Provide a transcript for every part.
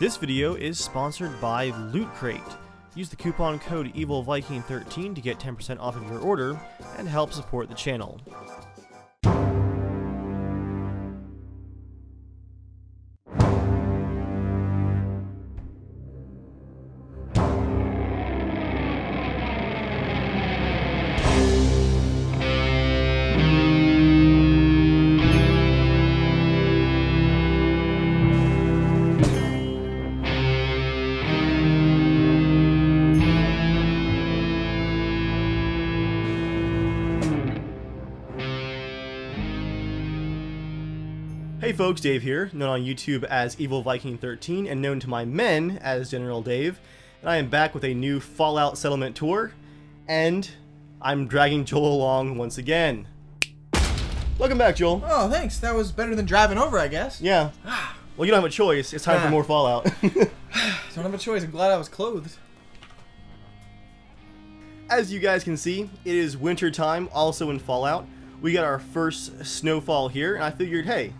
This video is sponsored by Loot Crate. Use the coupon code EvilViking13 to get 10% off of your order and help support the channel. Folks, Dave here, known on YouTube as EvilViking13 and known to my men as General Dave, and I am back with a new Fallout Settlement tour, and I'm dragging Joel along once again. Welcome back, Joel. Oh, thanks. That was better than driving over, I guess. Yeah. Well, you don't have a choice. It's time for Ah. more Fallout. Don't have a choice. I'm glad I was clothed. As you guys can see, it is winter time also in Fallout. We got our first snowfall here, and I figured, hey,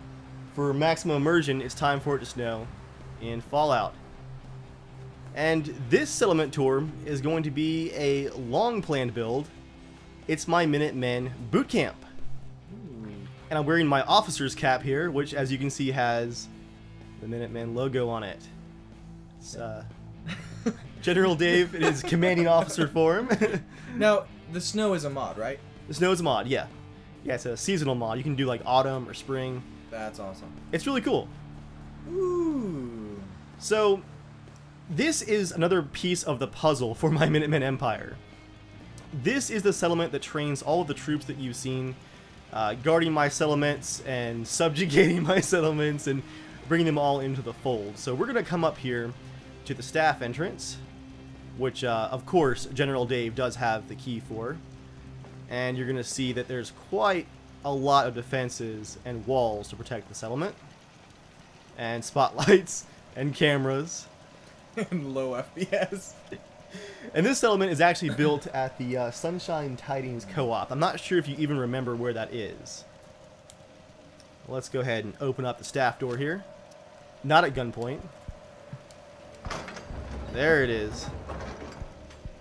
for maximum immersion, it's time for it to snow in Fallout. And this settlement tour is going to be a long planned build. It's my Minutemen boot camp. And I'm wearing my officer's cap here, which as you can see has the Minutemen logo on it. It's uh, General Dave in his commanding officer form. Now, the snow is a mod, right? The snow is a mod, yeah. Yeah, it's a seasonal mod. You can do like autumn or spring. That's awesome. It's really cool. Ooh. So, this is another piece of the puzzle for my Minutemen Empire. This is the settlement that trains all of the troops that you've seen, uh, guarding my settlements and subjugating my settlements and bringing them all into the fold. So we're going to come up here to the staff entrance, which, uh, of course, General Dave does have the key for. And you're going to see that there's quite a lot of defenses and walls to protect the settlement. And spotlights and cameras. And low FPS. And this settlement is actually built at the uh, Sunshine Tidings Co-op. I'm not sure if you even remember where that is. Let's go ahead and open up the staff door here. Not at gunpoint. There it is.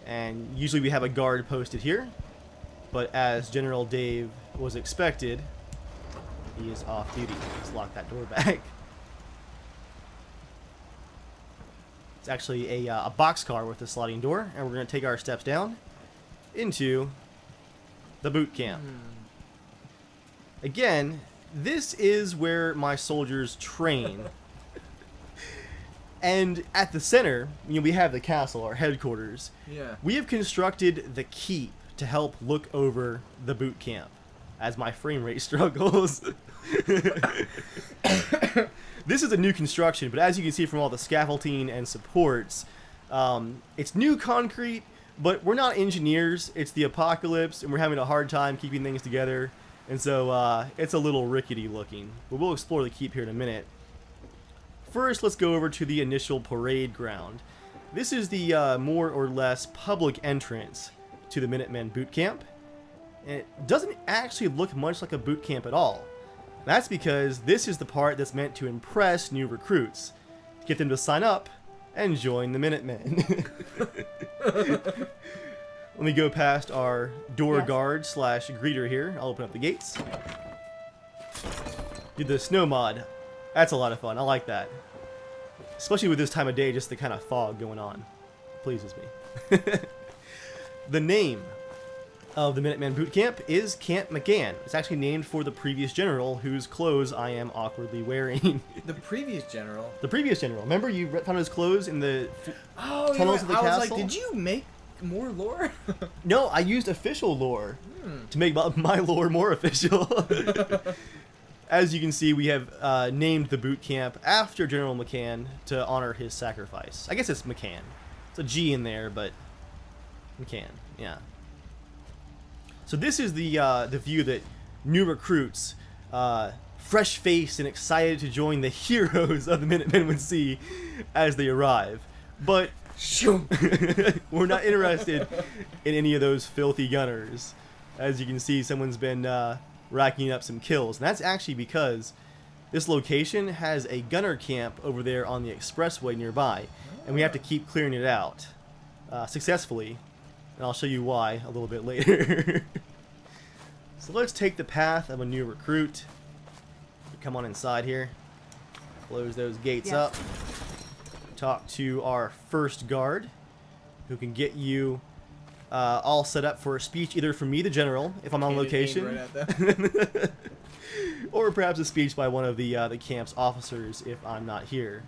And usually we have a guard posted here. But as General Dave was expected, he is off duty. Let's lock that door back. It's actually a, uh, a box car with a sliding door, and we're going to take our steps down into the boot camp. Again, this is where my soldiers train. and at the center, you know, we have the castle, our headquarters. Yeah. We have constructed the keep to help look over the boot camp as my frame rate struggles. this is a new construction, but as you can see from all the scaffolding and supports, um, it's new concrete, but we're not engineers. It's the apocalypse, and we're having a hard time keeping things together. And so uh, it's a little rickety looking. But we'll explore the keep here in a minute. First, let's go over to the initial parade ground. This is the uh, more or less public entrance to the Minutemen boot camp. And it doesn't actually look much like a boot camp at all. That's because this is the part that's meant to impress new recruits, get them to sign up and join the Minutemen. Let me go past our door Yes. guard slash greeter here. I'll open up the gates. Do the snow mod. That's a lot of fun. I like that. Especially with this time of day, just the kind of fog going on. Pleases me. the name of the Minuteman boot camp is Camp McGann. It's actually named for the previous general whose clothes I am awkwardly wearing. The previous general. the previous general. Remember you found his clothes in the... Oh, Tunnels of the I was like, did you make more lore? No, I used official lore Hmm. to make my, my lore more official. As you can see, we have uh, named the boot camp after General McCann to honor his sacrifice. I guess it's McCann. It's a G in there, but McCann, yeah. So this is the uh, the view that new recruits, uh, fresh faced and excited to join the heroes of the Minutemen would see as they arrive. But we're not interested in any of those filthy gunners. As you can see, someone's been uh, racking up some kills, and that's actually because this location has a gunner camp over there on the expressway nearby, and we have to keep clearing it out uh, successfully. And I'll show you why a little bit later. so let's take the path of a new recruit. Come on inside here. Close those gates Yes. up. Talk to our first guard, who can get you uh, all set up for a speech either from me, the general, if I'm on location, right or perhaps a speech by one of the uh, the camp's officers if I'm not here.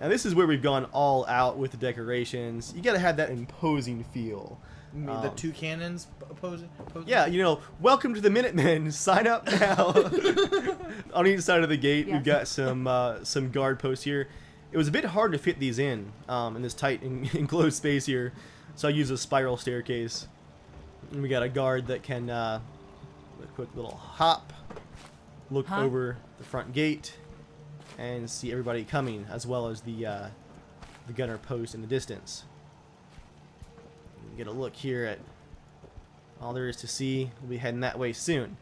And this is where we've gone all out with the decorations. You gotta have that imposing feel. I mean, the Um, two cannons opposing. opposing Yeah, you know, welcome to the Minutemen. Sign up now. On each side of the gate, we've got some uh, some guard posts here. It was a bit hard to fit these in um, in this tight en- enclosed space here, so I use a spiral staircase. And we got a guard that can uh, a quick little hop, look Huh? over the front gate, and see everybody coming, as well as the uh, the gunner post in the distance. Get a look here at all there is to see. We'll be heading that way soon.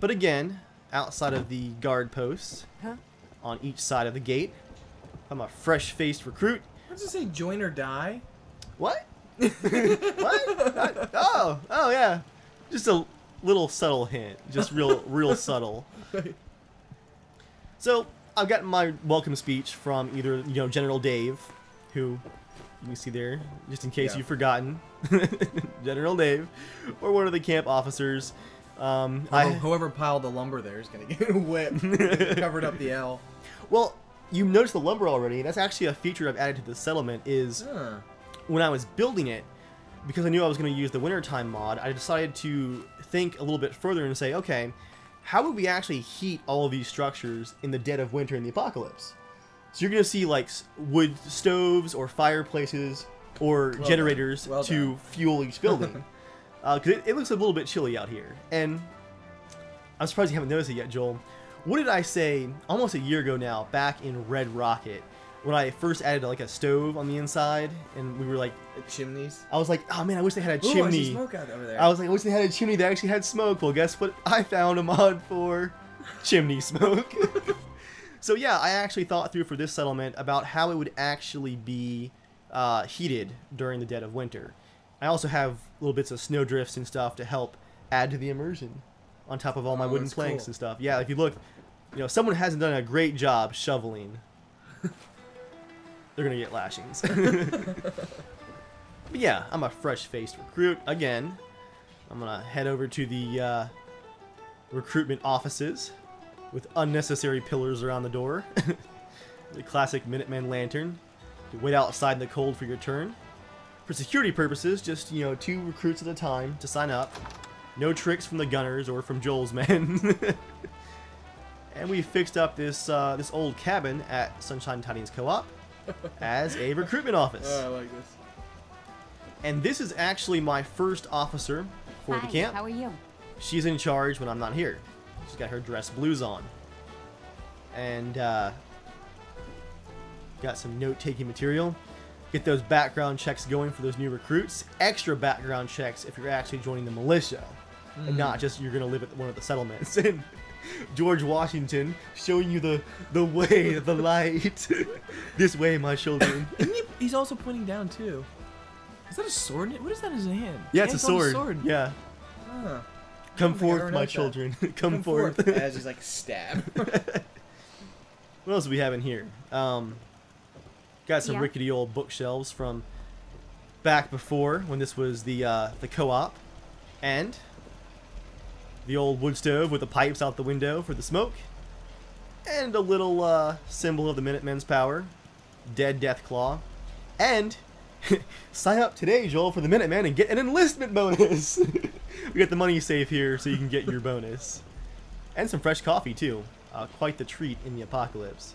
But again, outside of the guard posts, Huh? on each side of the gate, I'm a fresh-faced recruit. What does it say? Join or die. What? what? Oh, oh yeah. Just a little subtle hint. Just real, real subtle. So I've got my welcome speech from either you know General Dave, who you can see there, just in case Yeah. you've forgotten, General Dave, or one of the camp officers. Um, I, I, whoever piled the lumber there is gonna get whipped. covered up the L. well, you noticed the lumber already. That's actually a feature I've added to the settlement. Is Huh. when I was building it, because I knew I was going to use the wintertime mod, I decided to think a little bit further and say, okay, how would we actually heat all of these structures in the dead of winter in the apocalypse? So you're going to see like wood stoves or fireplaces or Well generators. Well to fuel each building. Uh, because it, it looks a little bit chilly out here. And I'm surprised you haven't noticed it yet, Joel. What did I say almost a year ago now, back in Red Rocket, when I first added like a stove on the inside, and we were like, Chimneys. I was like, oh man, I wish they had a Ooh, I chimney. smoke out over there. I was like, I wish they had a chimney that actually had smoke. Well, guess what? I found a mod for chimney smoke. so yeah, I actually thought through for this settlement about how it would actually be uh, heated during the dead of winter. I also have little bits of snow drifts and stuff to help add to the immersion on top of all my Oh, wooden planks cool. and stuff. Yeah, if you look, you know, someone hasn't done a great job shoveling. They're gonna get lashings. But yeah, I'm a fresh-faced recruit again. I'm gonna head over to the uh, recruitment offices with unnecessary pillars around the door. the classic Minuteman lantern. You wait outside in the cold for your turn. For security purposes, just you know, two recruits at a time to sign up. No tricks from the gunners or from Joel's men. and we fixed up this uh, this old cabin at Sunshine Tidings Co-op as a recruitment office. Oh, I like this. And this is actually my first officer for Hi, the camp. How are you? She's in charge when I'm not here. She's got her dress blues on. And uh, got some note taking material. Get those background checks going for those new recruits. Extra background checks if you're actually joining the militia. And not just you're going to live at one of the settlements. And George Washington showing you the, the way, the light. this way, my children. He, he's also pointing down too. Is that a sword? What is that in his hand? Yeah, it's a He has sword. Yeah. Huh. Come forth, my children. Come, forth. As he's like stab. What else do we have in here? Um, got some Yeah. rickety old bookshelves from back before when this was the uh, the co-op, and the old wood stove with the pipes out the window for the smoke, and a little uh, symbol of the Minutemen's power, dead death claw, and sign up today, Joel, for the Minutemen and get an enlistment bonus. we got the money safe here, so you can get your bonus, and some fresh coffee too. Uh, quite the treat in the apocalypse.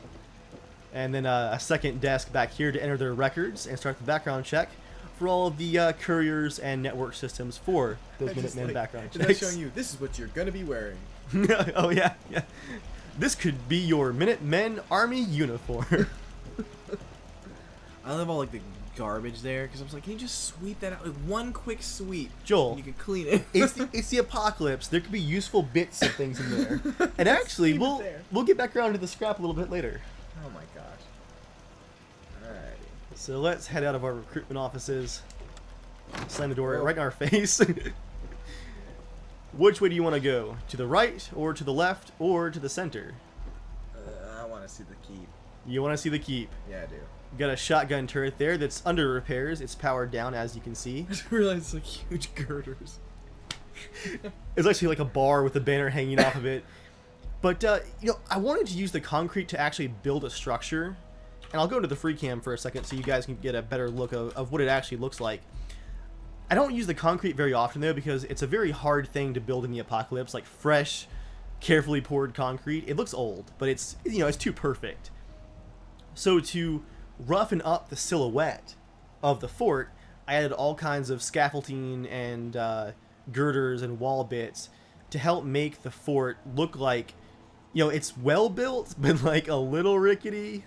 And then uh, a second desk back here to enter their records and start the background check for all of the uh, couriers and network systems for those Minutemen like- background They're checks. showing you this is what you're gonna be wearing. oh yeah, yeah. This could be your Minutemen Army uniform. I love all like the garbage there because I was like, can you just sweep that out? Like one quick sweep. Joel, you could clean it. it's the, it's the apocalypse. There could be useful bits of things in there. And actually, we'll we'll get back around to the scrap a little bit later. oh my gosh. Alrighty. So let's head out of our recruitment offices. Slam the door Well- right in our face. Which way do you want to go? To the right, or to the left, or to the center? Uh, I want to see the keep. You want to see the keep. Yeah, I do. Got a shotgun turret there that's under repairs. It's powered down, as you can see. I just realized it's like huge girders. It's actually like a bar with a banner hanging off of it. But uh, you know, I wanted to use the concrete to actually build a structure, and I'll go into the free cam for a second so you guys can get a better look of, of what it actually looks like. I don't use the concrete very often though because it's a very hard thing to build in the apocalypse, like fresh, carefully poured concrete. It looks old, but it's you know it's too perfect. So to roughen up the silhouette of the fort, I added all kinds of scaffolding and uh, girders and wall bits to help make the fort look like, you know, it's well built, but like a little rickety.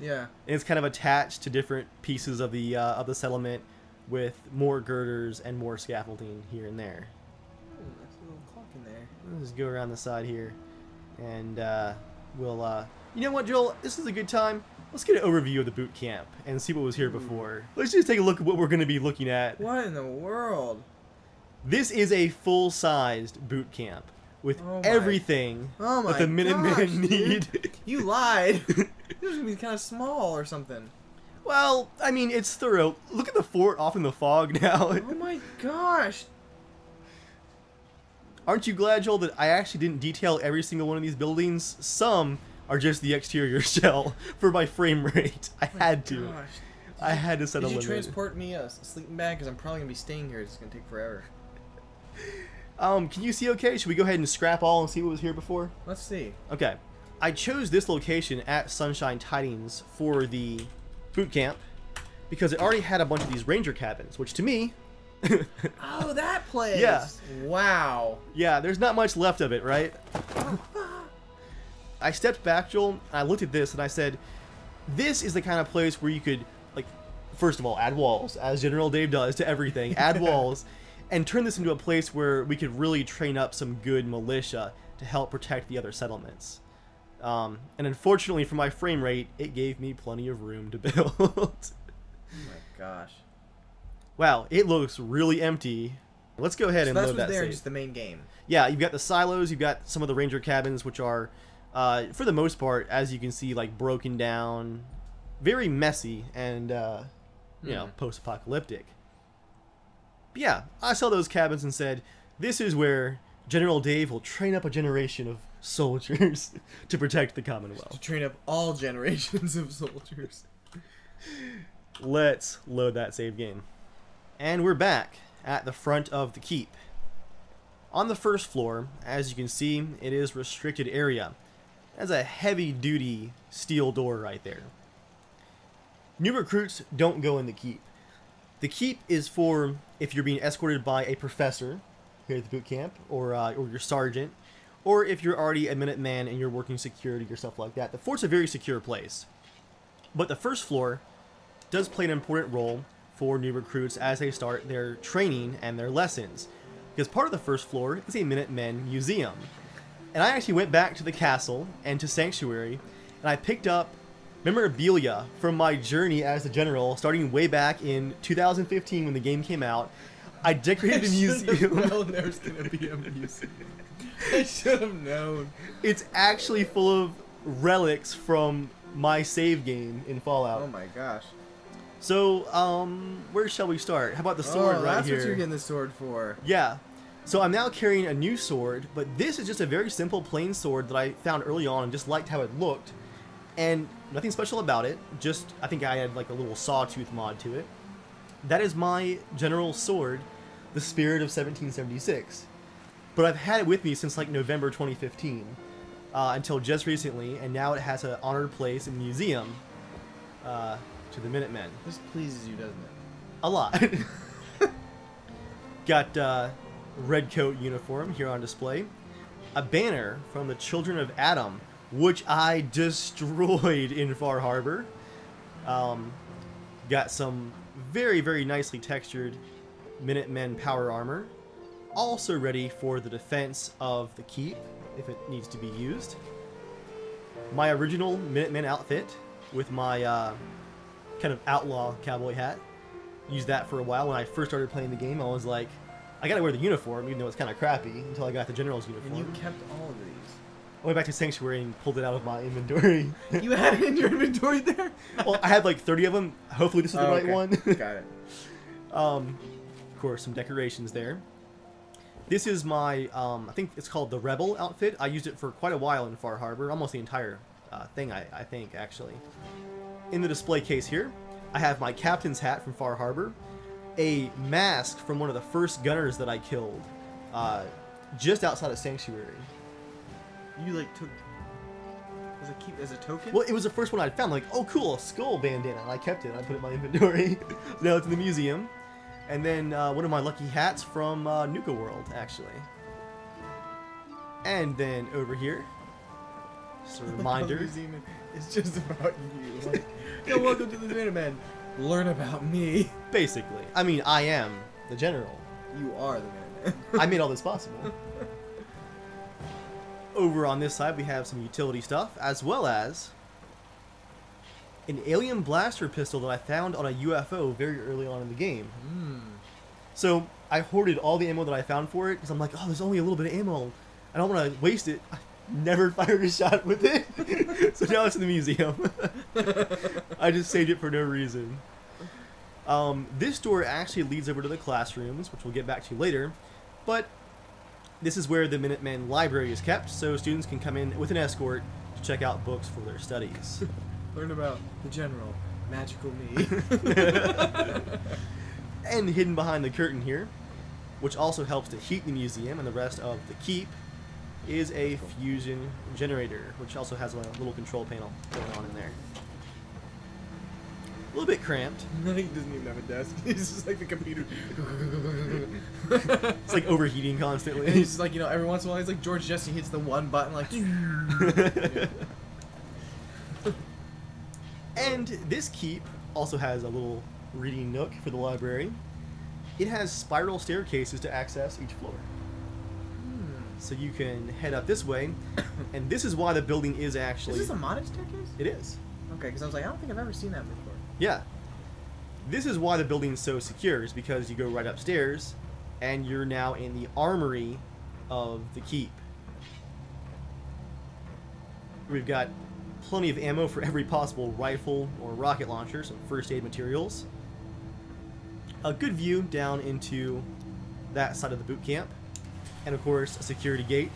Yeah. And it's kind of attached to different pieces of the uh, of the settlement with more girders and more scaffolding here and there. Ooh, that's a little clock in there. Let's go around the side here, and uh, we'll. Uh, you know what, Joel? This is a good time. Let's get an overview of the boot camp and see what was here hmm. before. Let's just take a look at what we're going to be looking at. What in the world? This is a full-sized boot camp with Oh everything Oh that the Minutemen need. You lied. it was gonna be kind of small or something. well, I mean, it's thorough. Look at the fort off in the fog now. Oh my gosh. Aren't you glad, Joel, that I actually didn't detail every single one of these buildings? Some are just the exterior shell for my frame rate. I had to. Gosh. I had to set Did a you transport me a sleeping bag? Because I'm probably gonna be staying here. It's gonna take forever. Um, can you see okay? Should we go ahead and scrap all and see what was here before? Let's see. Okay. I chose this location at Sunshine Tidings for the boot camp because it already had a bunch of these ranger cabins, which to me, Oh, that place. Yeah. Wow. yeah, there's not much left of it, right? I stepped back, Joel, and I looked at this and I said, this is the kind of place where you could, like, first of all, add walls, as General Dave does to everything, add walls, and turn this into a place where we could really train up some good militia to help protect the other settlements. Um, and unfortunately, for my frame rate, it gave me plenty of room to build. Oh my gosh. wow, it looks really empty. Let's go ahead So and that's load what's that there in save. just the main game. Yeah, you've got the silos, you've got some of the ranger cabins, which are, uh, for the most part, as you can see, like broken down, very messy, and uh, you know, Hmm. post-apocalyptic. But yeah, I saw those cabins and said, "This is where General Dave will train up a generation of soldiers to protect the Commonwealth." To train up all generations of soldiers. Let's load that save game. And we're back at the front of the keep. On the first floor, as you can see, it is restricted area. That's a heavy duty steel door right there. New recruits don't go in the keep. The keep is for if you're being escorted by a professor here at the boot camp, or uh, or your sergeant, or if you're already a Minuteman and you're working security or stuff like that. The fort's a very secure place. But the first floor does play an important role for new recruits as they start their training and their lessons. Because part of the first floor is a Minutemen museum. And I actually went back to the castle and to Sanctuary, and I picked up memorabilia from my journey as a general, starting way back in 2015 when the game came out. I decorated the museum. known there was gonna be a museum. I should have known. It's actually full of relics from my save game in Fallout. Oh my gosh. So, um, where shall we start? How about the sword oh, right that's here? what you're getting the sword for. Yeah. So I'm now carrying a new sword, but this is just a very simple plain sword that I found early on and just liked how it looked. And nothing special about it, just I think I had like a little sawtooth mod to it. That is my general sword, the Spirit of 1776. But I've had it with me since like November 2015 uh, until just recently, and now it has an honored place in the museum uh, to the Minutemen This pleases you, doesn't it? a lot. Got uh, red coat uniform here on display. A banner from the Children of Adam, which I destroyed in Far Harbor. Um, Got some very, very nicely textured Minutemen power armor. Also ready for the defense of the keep if it needs to be used. My original Minutemen outfit with my uh, kind of outlaw cowboy hat. Used that for a while when I first started playing the game. I was like, I gotta wear the uniform, even though it's kind of crappy, until I got the general's uniform. And you kept all of these. I went back to Sanctuary and pulled it out of my inventory. You had it in your inventory there? well, I had like 30 of them. Hopefully, this is the Oh, right okay. one. Got it. um, of course, some decorations there. This is my, um, I think it's called the Rebel outfit. I used it for quite a while in Far Harbor, almost the entire uh, thing, I, I think, actually. In the display case here, I have my captain's hat from Far Harbor, a mask from one of the first gunners that I killed, uh, just outside of Sanctuary. You like took as a keep as a token? Well, it was the first one I'd found. Like, oh, cool, a skull bandana. And I kept it. I put it in my inventory. now it's in the museum. And then uh, one of my lucky hats from uh, Nuka World, actually. And then over here, just a reminder. Museum is just about you. Like, yo, welcome to the Minutemen. Learn about me. Basically, I mean, I am the general. You are the Minutemen. I made all this possible. Over on this side, we have some utility stuff, as well as an alien blaster pistol that I found on a UFO very early on in the game. Hmm. So I hoarded all the ammo that I found for it because I'm like, oh, there's only a little bit of ammo. I don't want to waste it. Never fired a shot with it. so now it's in the museum. I just saved it for no reason. Um, this door actually leads over to the classrooms, which we'll get back to later. But this is where the Minutemen library is kept, so students can come in with an escort to check out books for their studies. Learn about the general, magical me. and hidden behind the curtain here, which also helps to heat the museum and the rest of the keep, is a fusion generator, which also has a little control panel going on in there. A little bit cramped. he doesn't even have a desk. He's just like the computer. It's like overheating And constantly. he's just like, you know, every once in a while, he's like George Jesse hits the one button, like. and this keep also has a little reading nook for the library. It has spiral staircases to access each floor. So you can head up this way, and this is why the building is Is actually. this a modded staircase? It is. Okay, because I was like, I don't think I've ever seen that before. Yeah. This is why the building's so secure, is because you go right upstairs, and you're now in the armory of the keep. We've got plenty of ammo for every possible rifle or rocket launcher, some first aid materials. A good view down into that side of the boot camp. And of course, a security gate.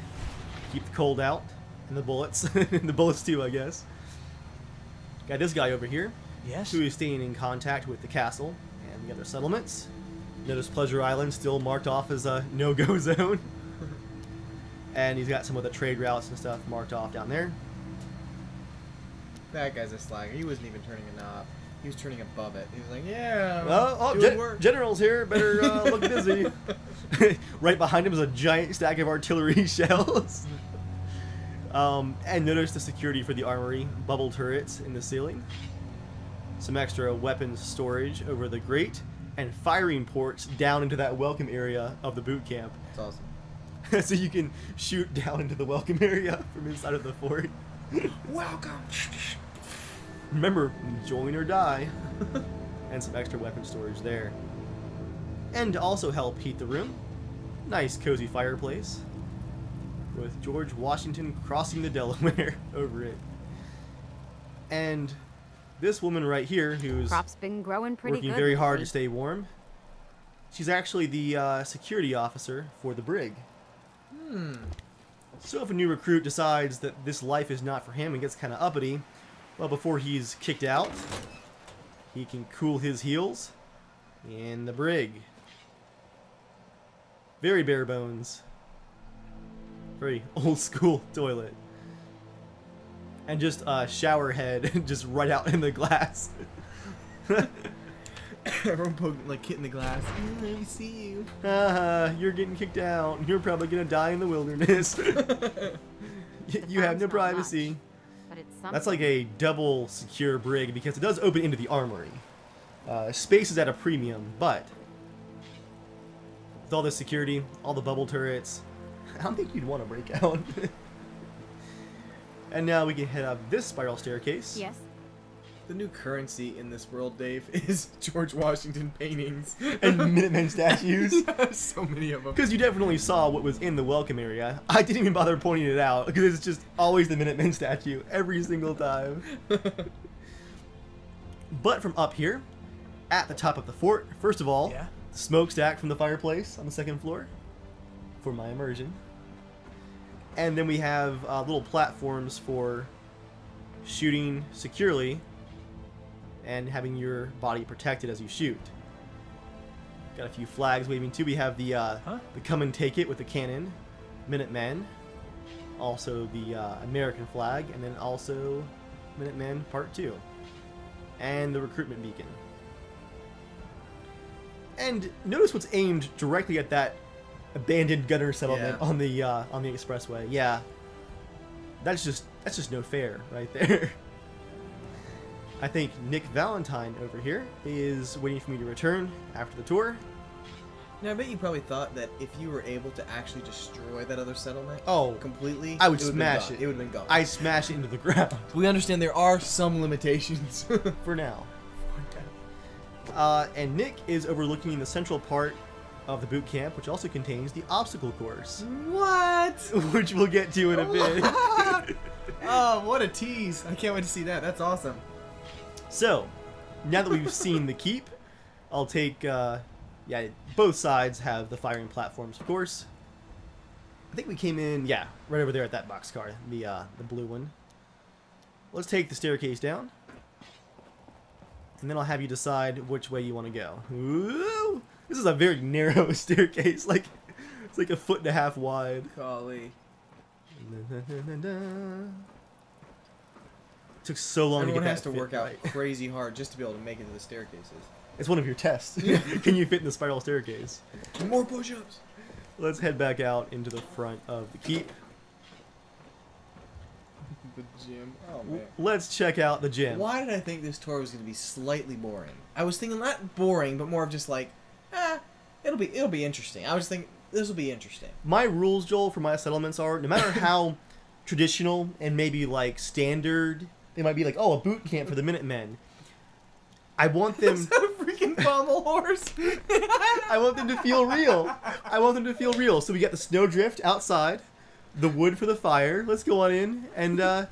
Keep the cold out. And the bullets. and the bullets too, I guess. Got this guy over here Yes. who is staying in contact with the castle and the other settlements. Notice Pleasure Island still marked off as a no-go zone. and he's got some of the trade routes and stuff marked off down there. That guy's a slagger. He wasn't even turning a knob. He was turning above it. He was like, yeah. Oh, oh gen- work. General's here. Better uh, look busy. right behind him is a giant stack of artillery shells. Um, and notice the security for the armory, bubble turrets in the ceiling, some extra weapons storage over the grate, and firing ports down into that welcome area of the boot camp. That's awesome. so you can shoot down into the welcome area from inside of the fort. Welcome. Remember, join or die. and some extra weapon storage there. And to also help heat the room, nice cozy fireplace with George Washington crossing the Delaware over it. And this woman right here, who's Crop's been growing pretty working good. very hard to stay warm, she's actually the uh, security officer for the brig. Hmm. So if a new recruit decides that this life is not for him and gets kind of uppity, well, before he's kicked out, he can cool his heels in the brig. Very bare bones. Very old school toilet. And just a shower head just right out in the glass. Everyone poking, like hitting the glass. Mm, let me see you. Haha, you're getting kicked out. You're probably gonna die in the wilderness. You have no privacy. much, something. That's like a double secure brig because it does open into the armory. Uh, space is at a premium, but with all this security, all the bubble turrets, I don't think you'd want to break out. and now we can head up this spiral staircase. Yes. The new currency in this world, Dave, is George Washington paintings And Minutemen statues. So many of them. Because you definitely saw what was in the welcome area. I didn't even bother pointing it out because it's just always the Minutemen statue every single time. But from up here, at the top of the fort, first of all, Yeah? smokestack from the fireplace on the second floor for my immersion. And then we have uh, little platforms for shooting securely and having your body protected as you shoot. Got a few flags waving too. We have the uh, Huh? the come and take it with the cannon, Minutemen, also the uh, American flag, and then also Minutemen Part Two, and the recruitment beacon. And notice what's aimed directly at that abandoned gunner settlement Yeah. on the uh, on the expressway. Yeah, that's just that's just no fair right there. I think Nick Valentine over here is waiting for me to return after the tour. Now, I bet you probably thought that if you were able to actually destroy that other settlement Oh, completely, I would it smash it. It would have been gone. I smash it into the ground We understand there are some limitations. for now. Uh, and Nick is overlooking the central part of the boot camp, which also contains the obstacle course, what? which we'll get to in a bit. oh, what a tease! I can't wait to see that. That's awesome. So, now that we've seen the keep, I'll take. Uh, yeah, both sides have the firing platforms, of course. I think we came in, yeah, right over there at that boxcar, the uh, the blue one. Let's take the staircase down, and then I'll have you decide which way you want to go. Ooh, this is a very narrow staircase, like it's like a foot and a half wide. Golly. Took so long Everyone to get has to fit work out right. crazy hard just to be able to make it to the staircases. It's one of your tests. Can you fit in the spiral staircase? More push-ups. Let's head back out into the front of the keep. The gym. Oh man. Let's check out the gym. Why did I think this tour was going to be slightly boring? I was thinking not boring, but more of just like, ah, it'll be it'll be interesting. I was thinking this will be interesting. My rules, Joel, for my settlements are no matter how traditional and maybe like standard, they might be like, oh, a boot camp for the Minutemen. I want them. Is that a freaking pommel horse? I want them to feel real. I want them to feel real. So we got the snowdrift outside, the wood for the fire. Let's go on in and uh,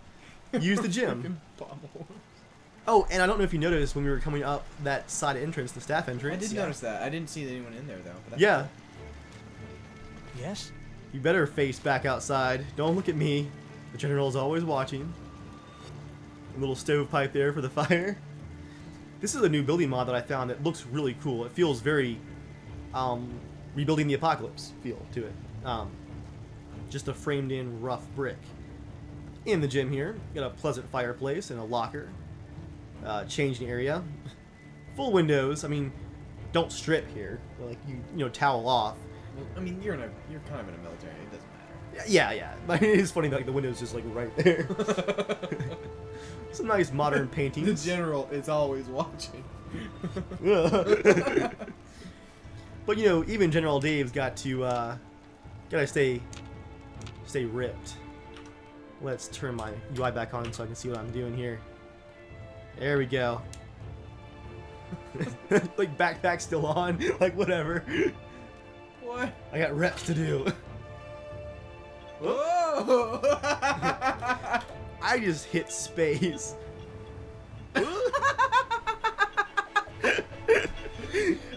use the gym. Pommel horse. Oh, and I don't know if you noticed when we were coming up that side entrance, the staff entrance. I entrance. did notice that. I didn't see anyone in there though. But that's Yeah, Yes? you better face back outside. Don't look at me. The general is always watching. Little stovepipe there for the fire. This is a new building mod that I found that looks really cool. It feels very um, rebuilding the apocalypse feel to it. Um, just a framed in rough brick. In the gym here, got a pleasant fireplace and a locker. Uh, changing area. Full windows. I mean, don't strip here. Like you, you know, towel off. Well, I mean, you're in a you're kind of in a military. It doesn't matter. Yeah, yeah. But it is funny that like, the window's just like right there. Some nice modern paintings. the general is always watching. but you know, even General Dave's got to uh, gotta stay stay ripped. Let's turn my UI back on so I can see what I'm doing here. There we go. like backpack still on, like whatever. What? I got reps to do. Whoa! I just hit space.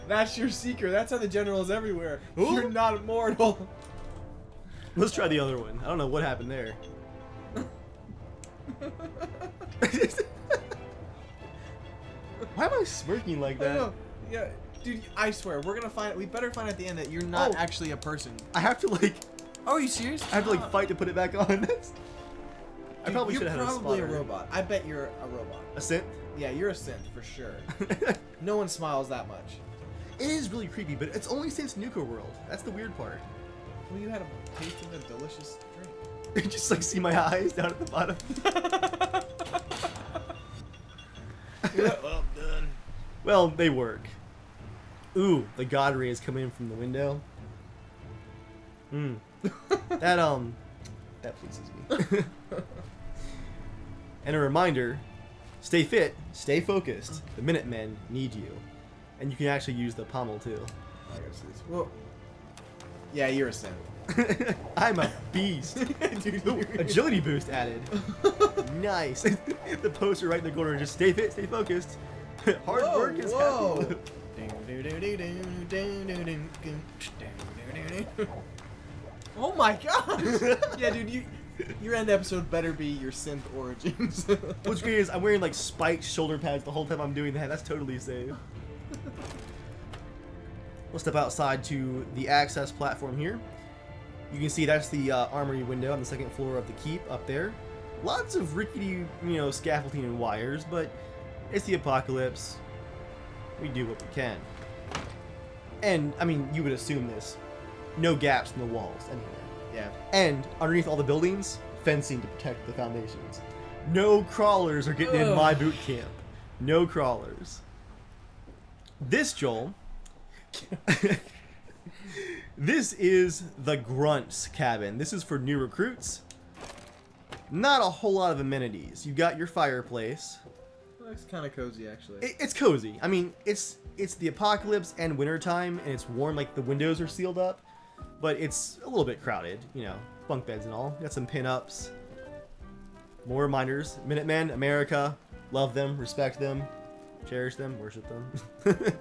That's your secret. That's how the general is everywhere. Ooh. You're not immortal. Let's try the other one. I don't know what happened there. Why am I smirking like that? Yeah, dude. I swear, we're gonna find. We better find at the end that you're not Oh. actually a person. I have to like, Oh, are you serious? I have to like fight to put it back on. That's- I probably should You're have had a probably a robot. I bet you're a robot. A synth. Yeah, you're a synth for sure. no one smiles that much. It is really creepy, but it's only since Nuka World. That's the weird part. Well, you had a taste of a delicious drink. You just like see my eyes down at the bottom. You're well, done. Well, they work. Ooh, the god rays come in from the window. Hmm. that um, that pleases me. And a reminder: stay fit, stay focused. The Minutemen need you, and you can actually use the pommel too. I gotta this. Well, yeah, you're a sim. I'm a beast. Dude, Ooh, agility boost added. nice. the poster right in the corner. Just stay fit, stay focused. Hard Whoa, work is whoa. happy. Oh my gosh! yeah, dude, you, your end episode better be your synth origins. What's great is I'm wearing like spiked shoulder pads the whole time I'm doing that. That's totally safe. We'll step outside to the access platform here. You can see that's the uh, armory window on the second floor of the keep up there. Lots of rickety, you know, scaffolding and wires, but it's the apocalypse. We do what we can. And, I mean, you would assume this. No gaps in the walls anywhere. Yeah. And underneath all the buildings, fencing to protect the foundations. No crawlers are getting in my boot camp. No crawlers. This Joel. this is the Grunts cabin. This is for new recruits. Not a whole lot of amenities. You got your fireplace. Looks kind of cozy, actually. It, it's cozy. I mean, it's it's the apocalypse and wintertime, and it's warm. Like the windows are sealed up, but it's a little bit crowded. You know, bunk beds and all. Got some pin-ups. More reminders. Minutemen, America, love them, respect them, cherish them, worship them.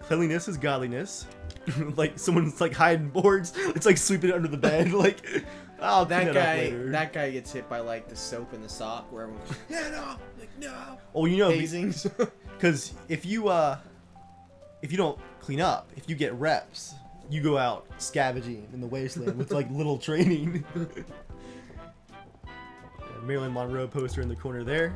Cleanliness is godliness. like someone's like hiding boards. It's like sweeping it under the bed. Like, I'll that guy, that guy gets hit by like the soap and the sock, where everyone's yeah, no, like no, oh, you know. Because if you uh, if you don't clean up, if you get reps, you go out scavenging in the wasteland with like little training. Marilyn Monroe poster in the corner there.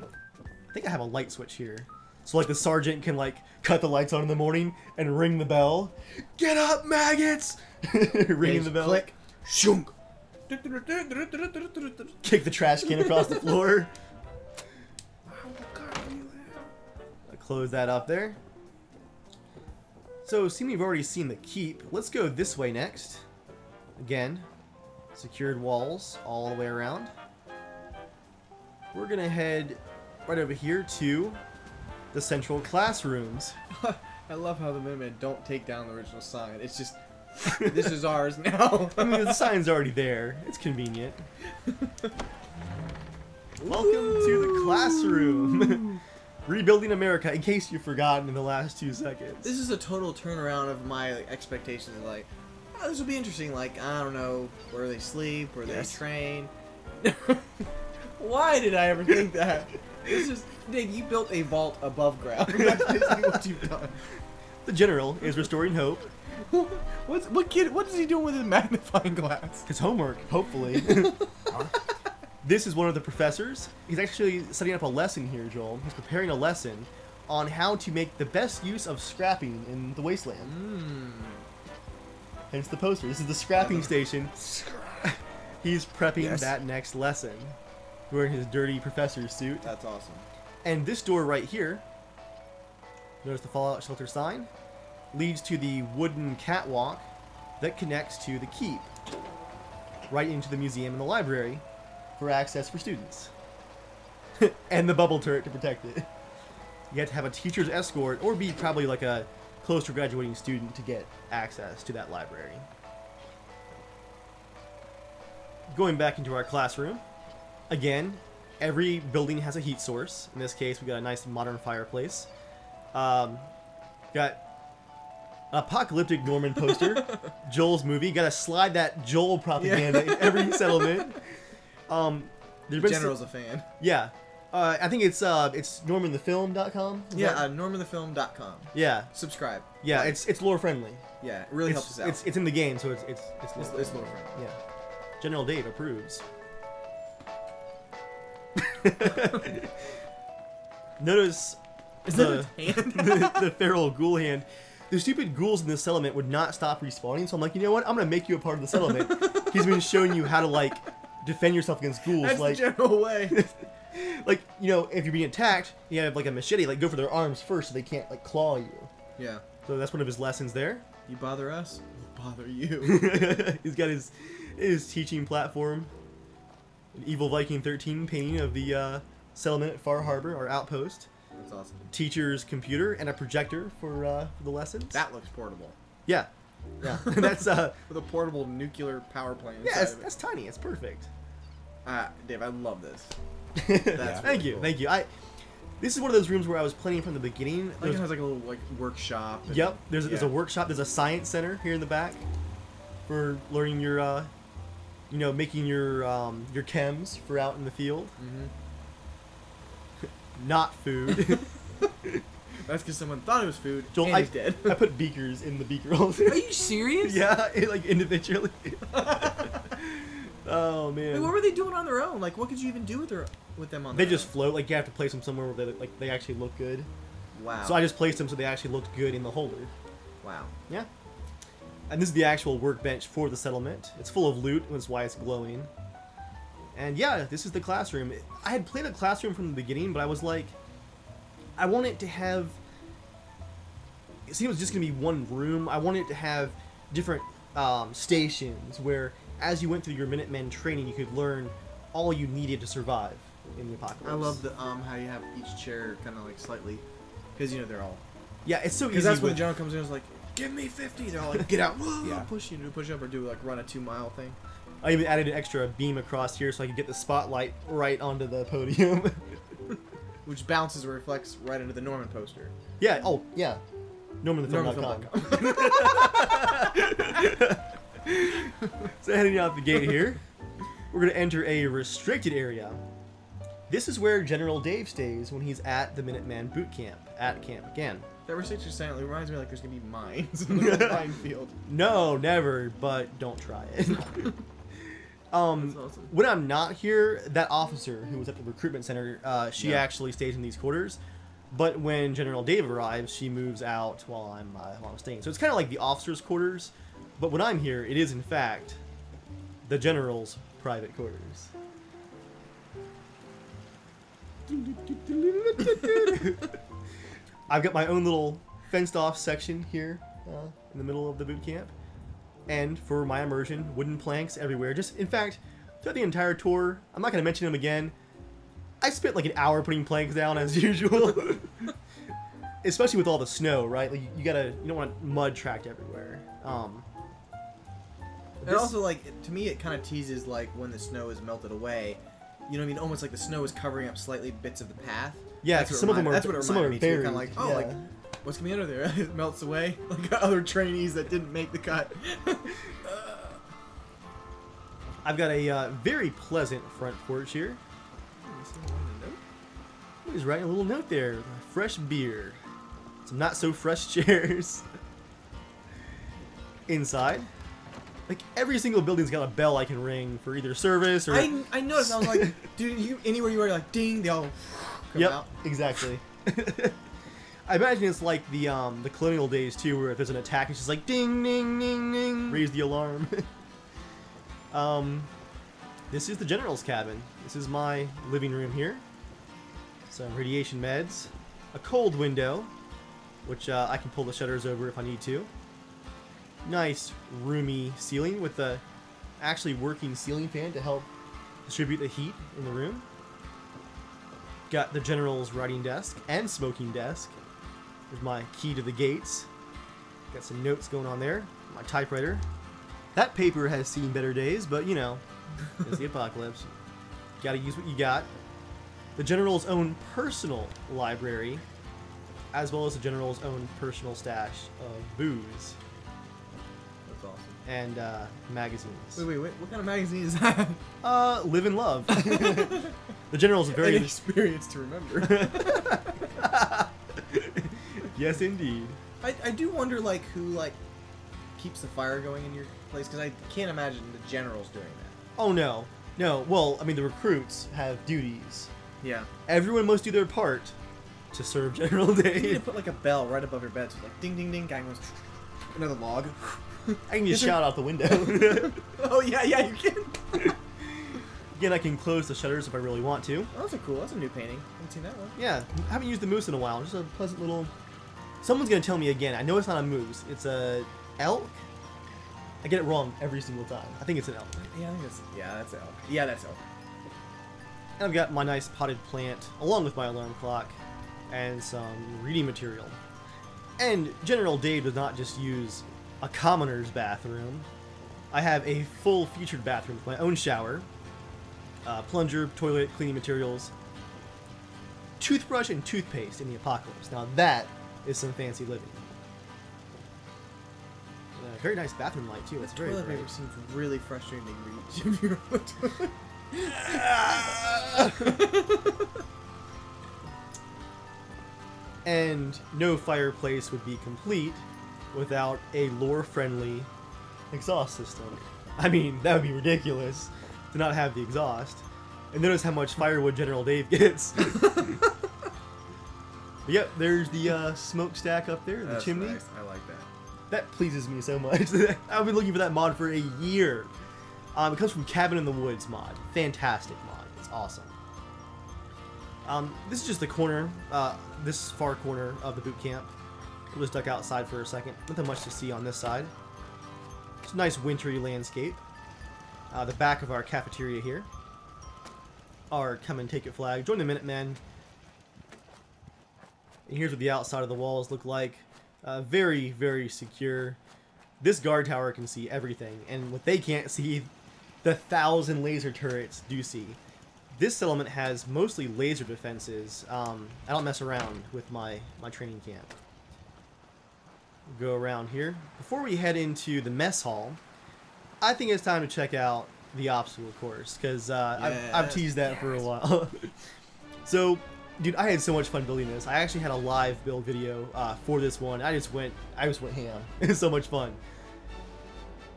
I think I have a light switch here, so like the sergeant can like cut the lights on in the morning and ring the bell. Get up, maggots! Ringing the bell. Click. Shunk. Kick the trash can across the floor. I'll close that up there. So, seeing we've already seen the keep, let's go this way next. Again, secured walls all the way around. We're gonna head right over here to the central classrooms. I love how the Minutemen don't take down the original sign. It's just this is ours now. I mean, the sign's already there. It's convenient. Welcome to the classroom. Rebuilding America, in case you've forgotten in the last two seconds. This is a total turnaround of my like, expectations. Of, like, oh, this will be interesting. Like, I don't know where they sleep, where Yes. they train. Why did I ever think that? This is Nick. You built a vault above ground. That's basically what you've done. The general is restoring hope. What's what kid? What is he doing with his magnifying glass? His homework, hopefully. This is one of the professors. He's actually setting up a lesson here, Joel. He's preparing a lesson on how to make the best use of scrapping in the wasteland. Hmm. Hence the poster. This is the scrapping station. He's prepping Yes. that next lesson. Wearing his dirty professor's suit. That's awesome. And this door right here, notice the Fallout Shelter sign, leads to the wooden catwalk that connects to the keep, right into the museum and the library for access for students. and the bubble turret to protect it. You have to have a teacher's escort or be probably like a close to graduating student to get access to that library. Going back into our classroom, again, every building has a heat source. In this case, we got a nice modern fireplace. Um, got an apocalyptic Norman poster, Joel's movie. Got to slide that Joel propaganda in every settlement. Um, there's been General's a fan. yeah. Uh, I think it's uh, it's NormanTheFilm.com. Yeah, that- uh, NormanTheFilm.com. yeah, Subscribe. yeah. Like, It's it's lore friendly. yeah, it really it's, helps us out. It's it's in the game, so it's it's it's, It's, lore it's friendly. lore friendly. Yeah. General Dave approves. Notice Is the, that his hand? the, the feral ghoul hand. The stupid ghouls in this settlement would not stop respawning, so I'm like, you know what? I'm gonna make you a part of the settlement. He's been showing you how to like defend yourself against ghouls. That's like, the general way. like you know, if you're being attacked, you have like a machete. Like go for their arms first, so they can't like claw you. Yeah. So that's one of his lessons there. You bother us, we'll bother you. He's got his his teaching platform. An EvilViking13 painting of the uh, settlement at Far Harbor, or outpost. That's awesome. Teacher's computer and a projector for, uh, for the lessons. That looks portable. yeah, yeah. that's uh, With a portable nuclear power plant. yeah, it's, that's tiny. It's perfect. Ah, Dave, I love this. thank really you, cool. thank you. I. This is one of those rooms where I was planning from the beginning. Like There's- it has like a little like workshop. and- Yep. There's, there's a workshop. There's a science center here in the back for learning your, uh, you know, making your um, your chems for out in the field. Mhm. Not food. That's because someone thought it was food. Joel, and I, he's dead. I put beakers in the beaker holes. Are you serious? yeah, it, like individually. Oh man. Wait, what were they doing on their own? Like, what could you even do with their with them on? they just own? float. Like you have to place them somewhere where they like they actually look good. wow. So I just placed them so they actually looked good in the holder. wow. Yeah. And this is the actual workbench for the settlement. It's full of loot, that's why it's glowing. And yeah, this is the classroom. I had played a classroom from the beginning, but I was like, I want it to have. It seemed it was just gonna be one room. I wanted it to have different um, stations where, as you went through your Minutemen training, you could learn all you needed to survive in the apocalypse. I love the um how you have each chair kind of like slightly, because you know they're all. Yeah, it's so easy. Because that's when with- the general comes in and is like, "Give me 50. They're all like, "Get out!" Yeah. yeah. Push you to push up or do like run a two mile thing. I even added an extra beam across here so I could get the spotlight right onto the podium. which bounces or reflects right into the Norman poster. yeah. Oh, yeah. Norman the NormanFilm.com. so heading out the gate here, we're gonna enter a restricted area. This is where General Dave stays when he's at the Minuteman boot camp at Camp McCann. that researcher silently reminds me like there's gonna be mines in the minefield. No, never. But don't try it. um, awesome. when I'm not here, that officer who was at the recruitment center, uh, she Yeah. actually stays in these quarters. But when General Dave arrives, she moves out while I'm uh, while I'm staying. So it's kind of like the officers' quarters. But when I'm here, it is in fact the general's private quarters. I've got my own little fenced off section here uh, in the middle of the boot camp. And for my immersion, wooden planks everywhere. Just, in fact, throughout the entire tour, I'm not going to mention them again. I spent like an hour putting planks down as usual. Especially with all the snow, right? Like, you gotta, you don't want mud tracked everywhere. Um, And also, like to me, it kind of teases like when the snow is melted away. You know what I mean? Almost like the snow is covering up slightly bits of the path. Yeah, That's some of them are- That's what it some reminded me too. Kind of like, oh, like yeah. what's coming under there? it melts away. Like other trainees that didn't make the cut. I've got a uh, very pleasant front porch here. He's writing a little note there. Fresh beer. Some not so fresh chairs. Inside. Like every single building's got a bell I can ring for either service or. I, I noticed. I was like, dude, you anywhere you are, like ding, they all come yep, out. exactly. I imagine it's like the um the colonial days too, where if there's an attack, it's just like ding, ding, ding, ding, raise the alarm. um, this is the general's cabin. This is my living room here. Some radiation meds, a cold window, which uh, I can pull the shutters over if I need to. Nice roomy ceiling with a actually working ceiling fan to help distribute the heat in the room. Got the general's writing desk and smoking desk. There's my key to the gates. Got some notes going on there. My typewriter. That paper has seen better days, but you know, it's the apocalypse. Gotta use what you got. The general's own personal library, as well as the general's own personal stash of booze. And uh, magazines. Wait, wait, wait. What kind of magazine is that? Uh, live and love. the general's a very An experience to remember. yes, indeed. I, I do wonder like who like keeps the fire going in your place because I can't imagine the generals doing that. Oh no, no. Well, I mean, the recruits have duties. Yeah. Everyone must do their part to serve General Dave. You need to put like a bell right above your bed, so like ding ding ding. Guy goes another log. I can just shout out the window. oh yeah, yeah, you can. Again, I can close the shutters if I really want to. Oh, those are cool. That's a new painting. I haven't seen that one. Yeah, I haven't used the moose in a while. Just a pleasant little. Someone's gonna tell me again. I know it's not a moose. It's a elk. I get it wrong every single time. I think it's an elk. Yeah, I think that's yeah, that's elk. Yeah, that's elk. And I've got my nice potted plant along with my alarm clock and some reading material. And General Dave does not just use a commoner's bathroom. I have a full featured bathroom with my own shower, uh, plunger, toilet, cleaning materials, toothbrush, and toothpaste in the apocalypse. Now that is some fancy living. Uh, very nice bathroom light too. It's very Toilet bright. paper seems really frustrating to reach if you're on the toilet. and no fireplace would be complete without a lore-friendly exhaust system. I mean, that would be ridiculous to not have the exhaust. And notice how much firewood General Dave gets. But yep, there's the uh, smokestack up there, the That's chimney. nice. I like that. That pleases me so much. I've been looking for that mod for a year. Um, it comes from Cabin in the Woods mod. Fantastic mod. It's awesome. Um, this is just the corner, uh, this far corner of the boot camp. We'll just duck outside for a second. Nothing much to see on this side. It's a nice wintry landscape. Uh, the back of our cafeteria here. Our come and take it flag. Join the Minutemen. And here's what the outside of the walls look like. Uh, very, very secure. This guard tower can see everything, and what they can't see, the thousand laser turrets do see. This settlement has mostly laser defenses. Um, I don't mess around with my, my training camp. Go around here. Before we head into the mess hall, I think it's time to check out the obstacle course, because uh, I've, I've teased that for a while. so, dude, I had so much fun building this. I actually had a live build video uh, for this one. I just went, I just went ham. It was so much fun.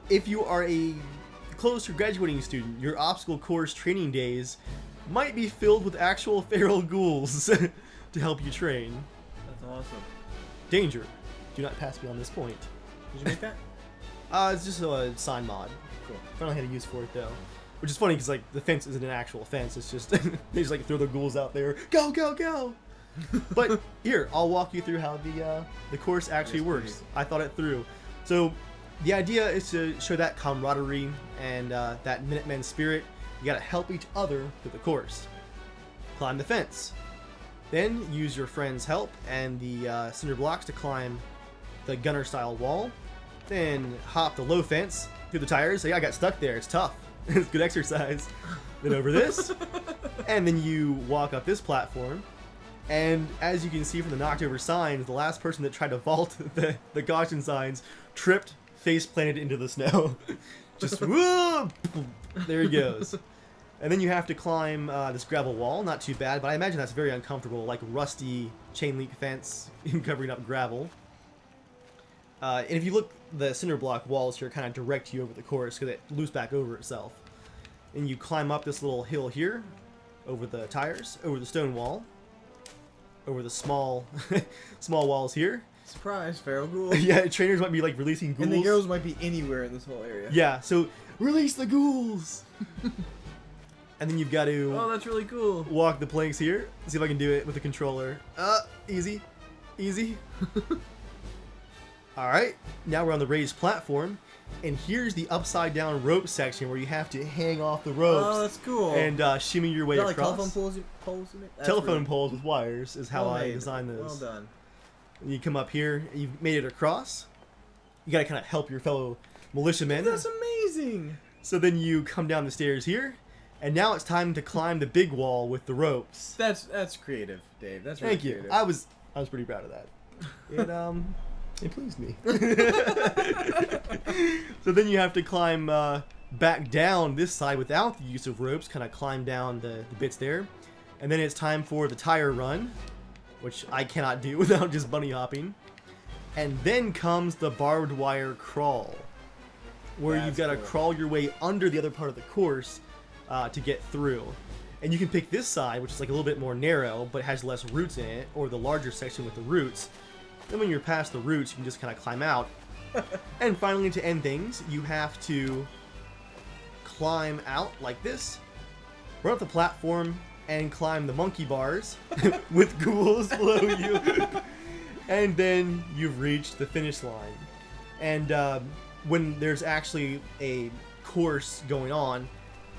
If you are a close to graduating student, your obstacle course training days might be filled with actual feral ghouls to help you train. That's awesome. Danger. Do not pass me on this point. Did you make that? Uh, it's just a sign mod. Cool. I don't know how to use for it though. Which is funny because like the fence isn't an actual fence. It's just they just like throw the ghouls out there. Go go go. but here, I'll walk you through how the uh, the course actually Yes, works. please. I thought it through. So the idea is to show that camaraderie and uh, that Minutemen spirit. You gotta help each other through the course. Climb the fence. Then use your friend's help and the uh, cinder blocks to climb the gunner style wall. Then hop the low fence through the tires. Yeah, I got stuck there. It's tough. it's good exercise. Then over this. and then you walk up this platform. And as you can see from the knocked over signs, the last person that tried to vault the, the caution signs tripped, face planted into the snow. Just whoa! There he goes. And then you have to climb uh, this gravel wall. Not too bad, but I imagine that's very uncomfortable, like rusty chain link fence covering up gravel. Uh, and if you look, the cinder block walls here kind of direct you over the course because it loops back over itself. And you climb up this little hill here, over the tires, over the stone wall, over the small, small walls here. Surprise, feral ghoul. yeah, trainers might be like releasing ghouls. And the girls might be anywhere in this whole area. Yeah, so release the ghouls. and then you've got to Oh, that's really cool. walk the planks here. See if I can do it with the controller. Uh, easy, easy. All right, now we're on the raised platform, and here's the upside down rope section where you have to hang off the ropes Oh, that's cool. and uh, shimmy your way that like across. telephone poles, poles in it? Telephone really poles with wires is how well I made. designed this. Well done. You come up here, you've made it across. You gotta kind of help your fellow militiamen. That's amazing. So then you come down the stairs here, and now it's time to climb the big wall with the ropes. That's that's creative, Dave. That's really Thank you. creative. I was I was pretty proud of that. It um it pleased me. so then you have to climb uh, back down this side without the use of ropes, kind of climb down the, the bits there. And then it's time for the tire run, which I cannot do without just bunny hopping. And then comes the barbed wire crawl, where you've got to cool. crawl your way under the other part of the course uh, to get through. And you can pick this side, which is like a little bit more narrow, but has less roots in it, or the larger section with the roots. Then when you're past the roots, you can just kind of climb out. and finally, to end things, you have to climb out like this, run up the platform and climb the monkey bars with ghouls below you. and then you've reached the finish line. And um, when there's actually a course going on,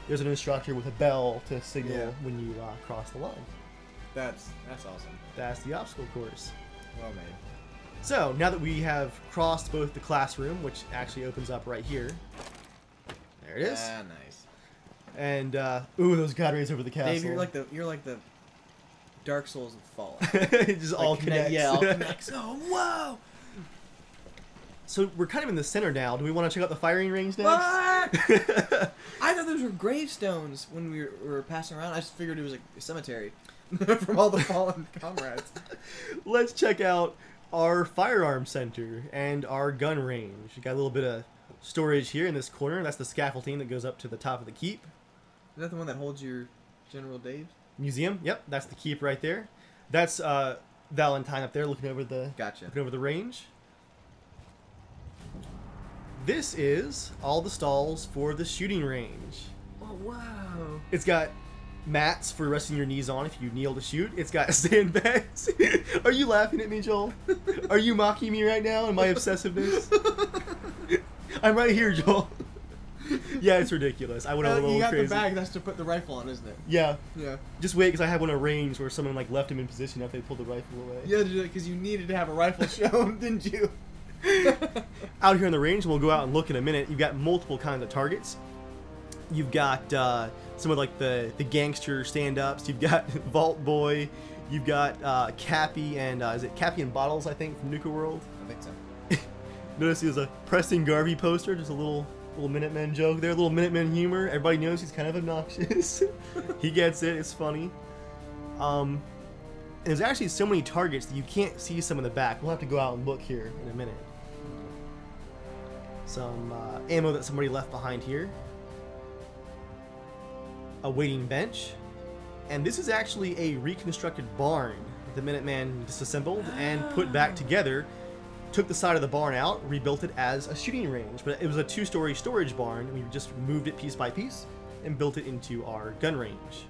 there's an instructor with a bell to signal Yeah. when you uh, cross the line. That's that's awesome. That's the obstacle course. Well made. So now that we have crossed both the classroom, which actually opens up right here, there it is, Ah, nice. and uh, ooh, those god rays over the castle. Dave, you're like the you're like the Dark Souls of Fallout. it just all Like, connects. Yeah, all connects. Oh, whoa! So we're kind of in the center now. Do we want to check out the firing range next? What? I thought those were gravestones when we were, we were passing around. I just figured it was like a cemetery from all the fallen comrades. Let's check out our firearm center and our gun range. Got a little bit of storage here in this corner. That's the scaffolding that goes up to the top of the keep. Is that the one that holds your General Dave? Museum. Yep, that's the keep right there. That's uh, Valentine up there looking over the Gotcha. looking over the range. This is all the stalls for the shooting range. Oh wow! It's got mats for resting your knees on if you kneel to shoot. It's got sandbags. Are you laughing at me, Joel? Are you mocking me right now in my obsessiveness? I'm right here, Joel. yeah, it's ridiculous. I went a Uh, little you got crazy. the bag. That's to put the rifle on, isn't it? Yeah, Yeah. just wait because I had one arranged where someone like left him in position after they pulled the rifle away. You had to do it because you needed to have a rifle shown, didn't you? out here in the range, and we'll go out and look in a minute. You've got multiple kinds of targets. You've got uh, some of like the the gangster stand-ups. You've got Vault Boy. You've got uh, Cappy and uh, is it Cappy and Bottles? I think from Nuka World. I think so. Notice there's a Preston Garvey poster. Just a little little Minutemen joke there. a Little Minutemen humor. Everybody knows he's kind of obnoxious. he gets it. It's funny. Um, and there's actually so many targets that you can't see some in the back. We'll have to go out and look here in a minute. Some uh, ammo that somebody left behind here. A waiting bench. And this is actually a reconstructed barn that the Minuteman disassembled and put back ah. together. Took the side of the barn out, rebuilt it as a shooting range. But it was a two story storage barn, we just moved it piece by piece and built it into our gun range.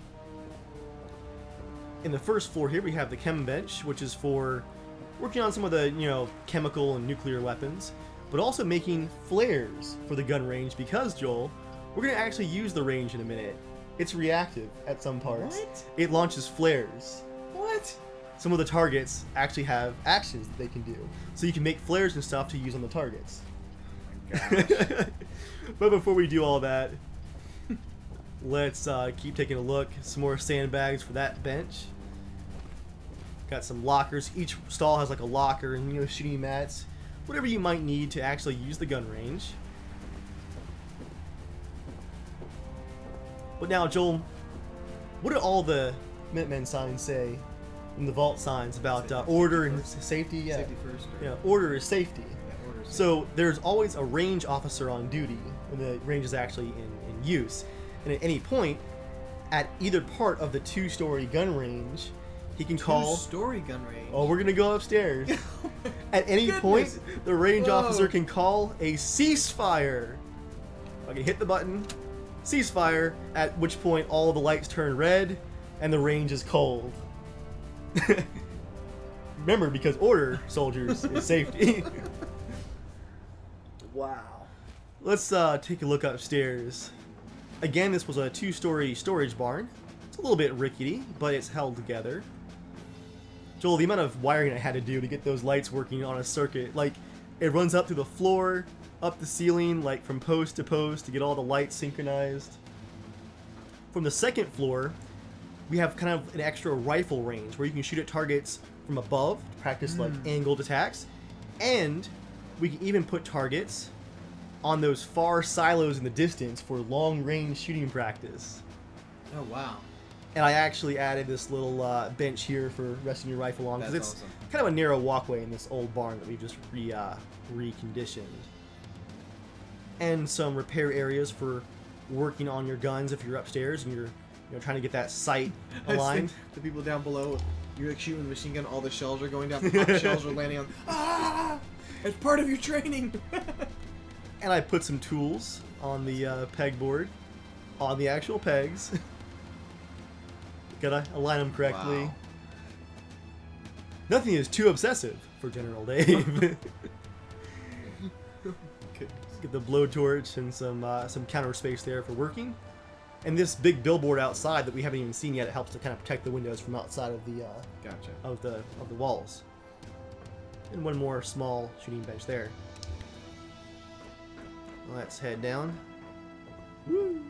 In the first floor here, we have the chem bench, which is for working on some of the, you know, chemical and nuclear weapons, but also making flares for the gun range because, Joel, we're going to actually use the range in a minute. It's reactive at some parts. What? It launches flares. What? Some of the targets actually have actions that they can do. So you can make flares and stuff to use on the targets. but before we do all that, let's uh, keep taking a look. Some more sandbags for that bench. Got some lockers. Each stall has like a locker and you know shooting mats, whatever you might need to actually use the gun range. But now, Joel, what do all the Minutemen signs say in the vault signs about uh, Safety order and safety? Yeah. Safety first. or- Yeah, order is safety. Yeah, orders. So there's always a range officer on duty when the range is actually in, in use. And at any point, at either part of the two-story gun range, he can call. Two story gun range. Oh, we're gonna go upstairs. At any Goodness. point, the range Whoa. officer can call a ceasefire. Okay, hit the button, ceasefire. At which point, all the lights turn red, and the range is cold. Remember, because order, soldiers, is safety. wow. Let's uh, take a look upstairs. Again, this was a two-story storage barn. It's a little bit rickety, but it's held together. Joel, the amount of wiring I had to do to get those lights working on a circuit, like it runs up through the floor, up the ceiling, like from post to post to get all the lights synchronized. From the second floor, we have kind of an extra rifle range where you can shoot at targets from above to practice like angled attacks, and we can even put targets on those far silos in the distance for long range shooting practice. Oh wow. And I actually added this little uh, bench here for resting your rifle on because it's awesome. kind of a narrow walkway in this old barn that we've just re uh, reconditioned. And some repair areas for working on your guns if you're upstairs and you're you know trying to get that sight aligned. The people down below, you're like shooting the machine gun, all the shells are going down, the shells are landing on. Ah! It's part of your training. And I put some tools on the uh, pegboard, on the actual pegs. Gotta align them correctly. Wow. Nothing is too obsessive for General Dave. Get the blowtorch and some uh, some counter space there for working. And this big billboard outside that we haven't even seen yet, it helps to kind of protect the windows from outside of the uh, Gotcha. of the of the walls. And one more small shooting bench there. Let's head down. Woo!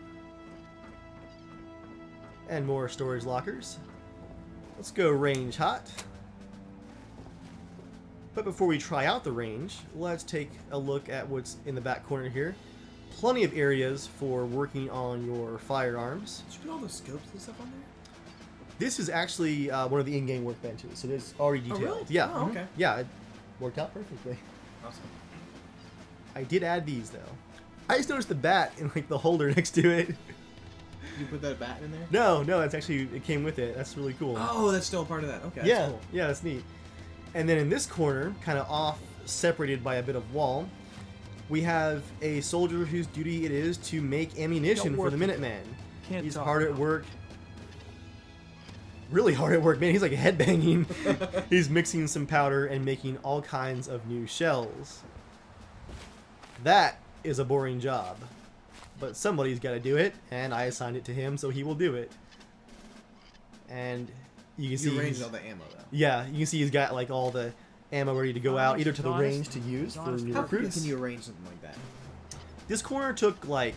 And more storage lockers. Let's go range hot. But before we try out the range, let's take a look at what's in the back corner here. Plenty of areas for working on your firearms. Did you put all the scopes and stuff on there? This is actually uh, one of the in-game workbenches, so it's already detailed. Oh, detailed. really? Yeah. Oh, okay. Yeah, it worked out perfectly. Awesome. I did add these though. I just noticed the bat in like the holder next to it. You put that bat in there? No, no, that's actually it came with it. That's really cool. Oh, that's still a part of that. Okay. That's yeah, Cool. yeah, that's neat. And then in this corner, kind of off, separated by a bit of wall, we have a soldier whose duty it is to make ammunition for the. Minuteman. Can't He's hard at work. Really hard at work, man. He's like headbanging. He's mixing some powder and making all kinds of new shells. That is a boring job. But somebody's got to do it, and I assigned it to him, so he will do it. And you can see You he's- arranged all the ammo though. yeah, you can see he's got like all the ammo ready to go out, either to the range to use for honest. new How quickly can you arrange something like that? This corner took like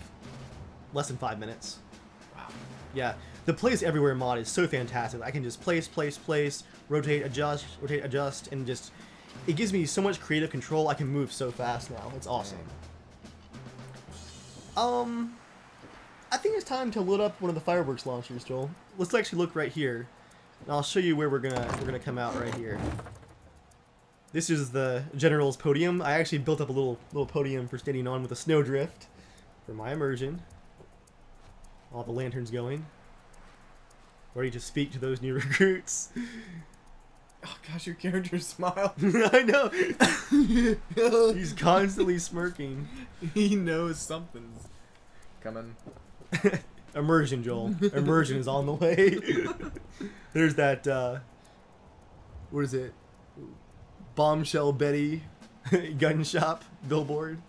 less than five minutes. Wow. Yeah, the place everywhere mod is so fantastic. I can just place, place, place, rotate, adjust, rotate, adjust, and just it gives me so much creative control. I can move so fast now. It's awesome. Um, I think it's time to load up one of the fireworks launchers, Joel. Let's actually look right here, and I'll show you where we're gonna we're gonna come out right here. This is the general's podium. I actually built up a little little podium for standing on with a snowdrift for my immersion. All the lanterns going. Ready to speak to those new recruits. Oh gosh, your character smiled. I know. He's constantly smirking. he knows something's coming. Immersion, Joel. Immersion is on the way. There's that. Uh, what is it? Bombshell Betty gun shop billboard.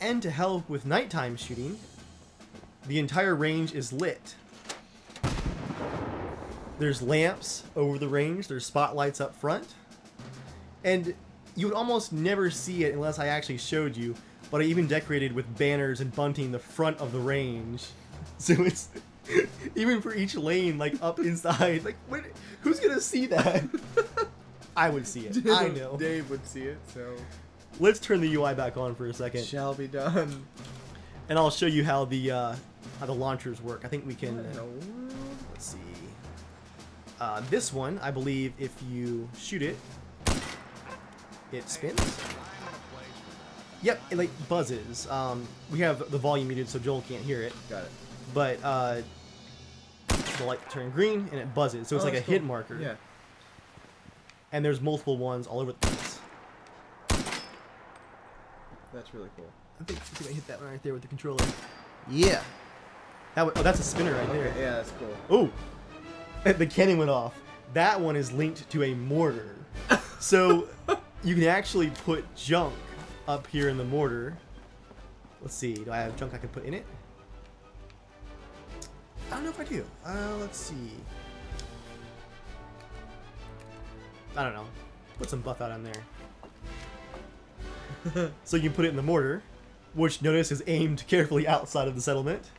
and to help with nighttime shooting, the entire range is lit. There's lamps over the range. There's spotlights up front, and you would almost never see it unless I actually showed you. But I even decorated with banners and bunting the front of the range, so it's even for each lane, like up inside. Like, what, who's gonna see that? I would see it. I know. Dave would see it, so Let's turn the UI back on for a second, shall be done. and I'll show you how the uh, how the launchers work. I think we can. What in the world? Let's see. Uh, this one, I believe, if you shoot it, it spins. Yep, it like buzzes. Um, we have the volume muted so Joel can't hear it, Got it. but uh, the light turned green and it buzzes, so it's Oh, like a that's hit marker. Yeah. And there's multiple ones all over the place. That's really cool. I think, I think I hit that one right there with the controller. Yeah. That oh, that's a spinner right there. Yeah, that's cool. Oh, the cannon went off. That one is linked to a mortar. So you can actually put junk up here in the mortar. Let's see. Do I have junk I can put in it? I don't know if I do. Uh, let's see. I don't know. Put some Buffout on there. so you can put it in the mortar, which notice is aimed carefully outside of the settlement.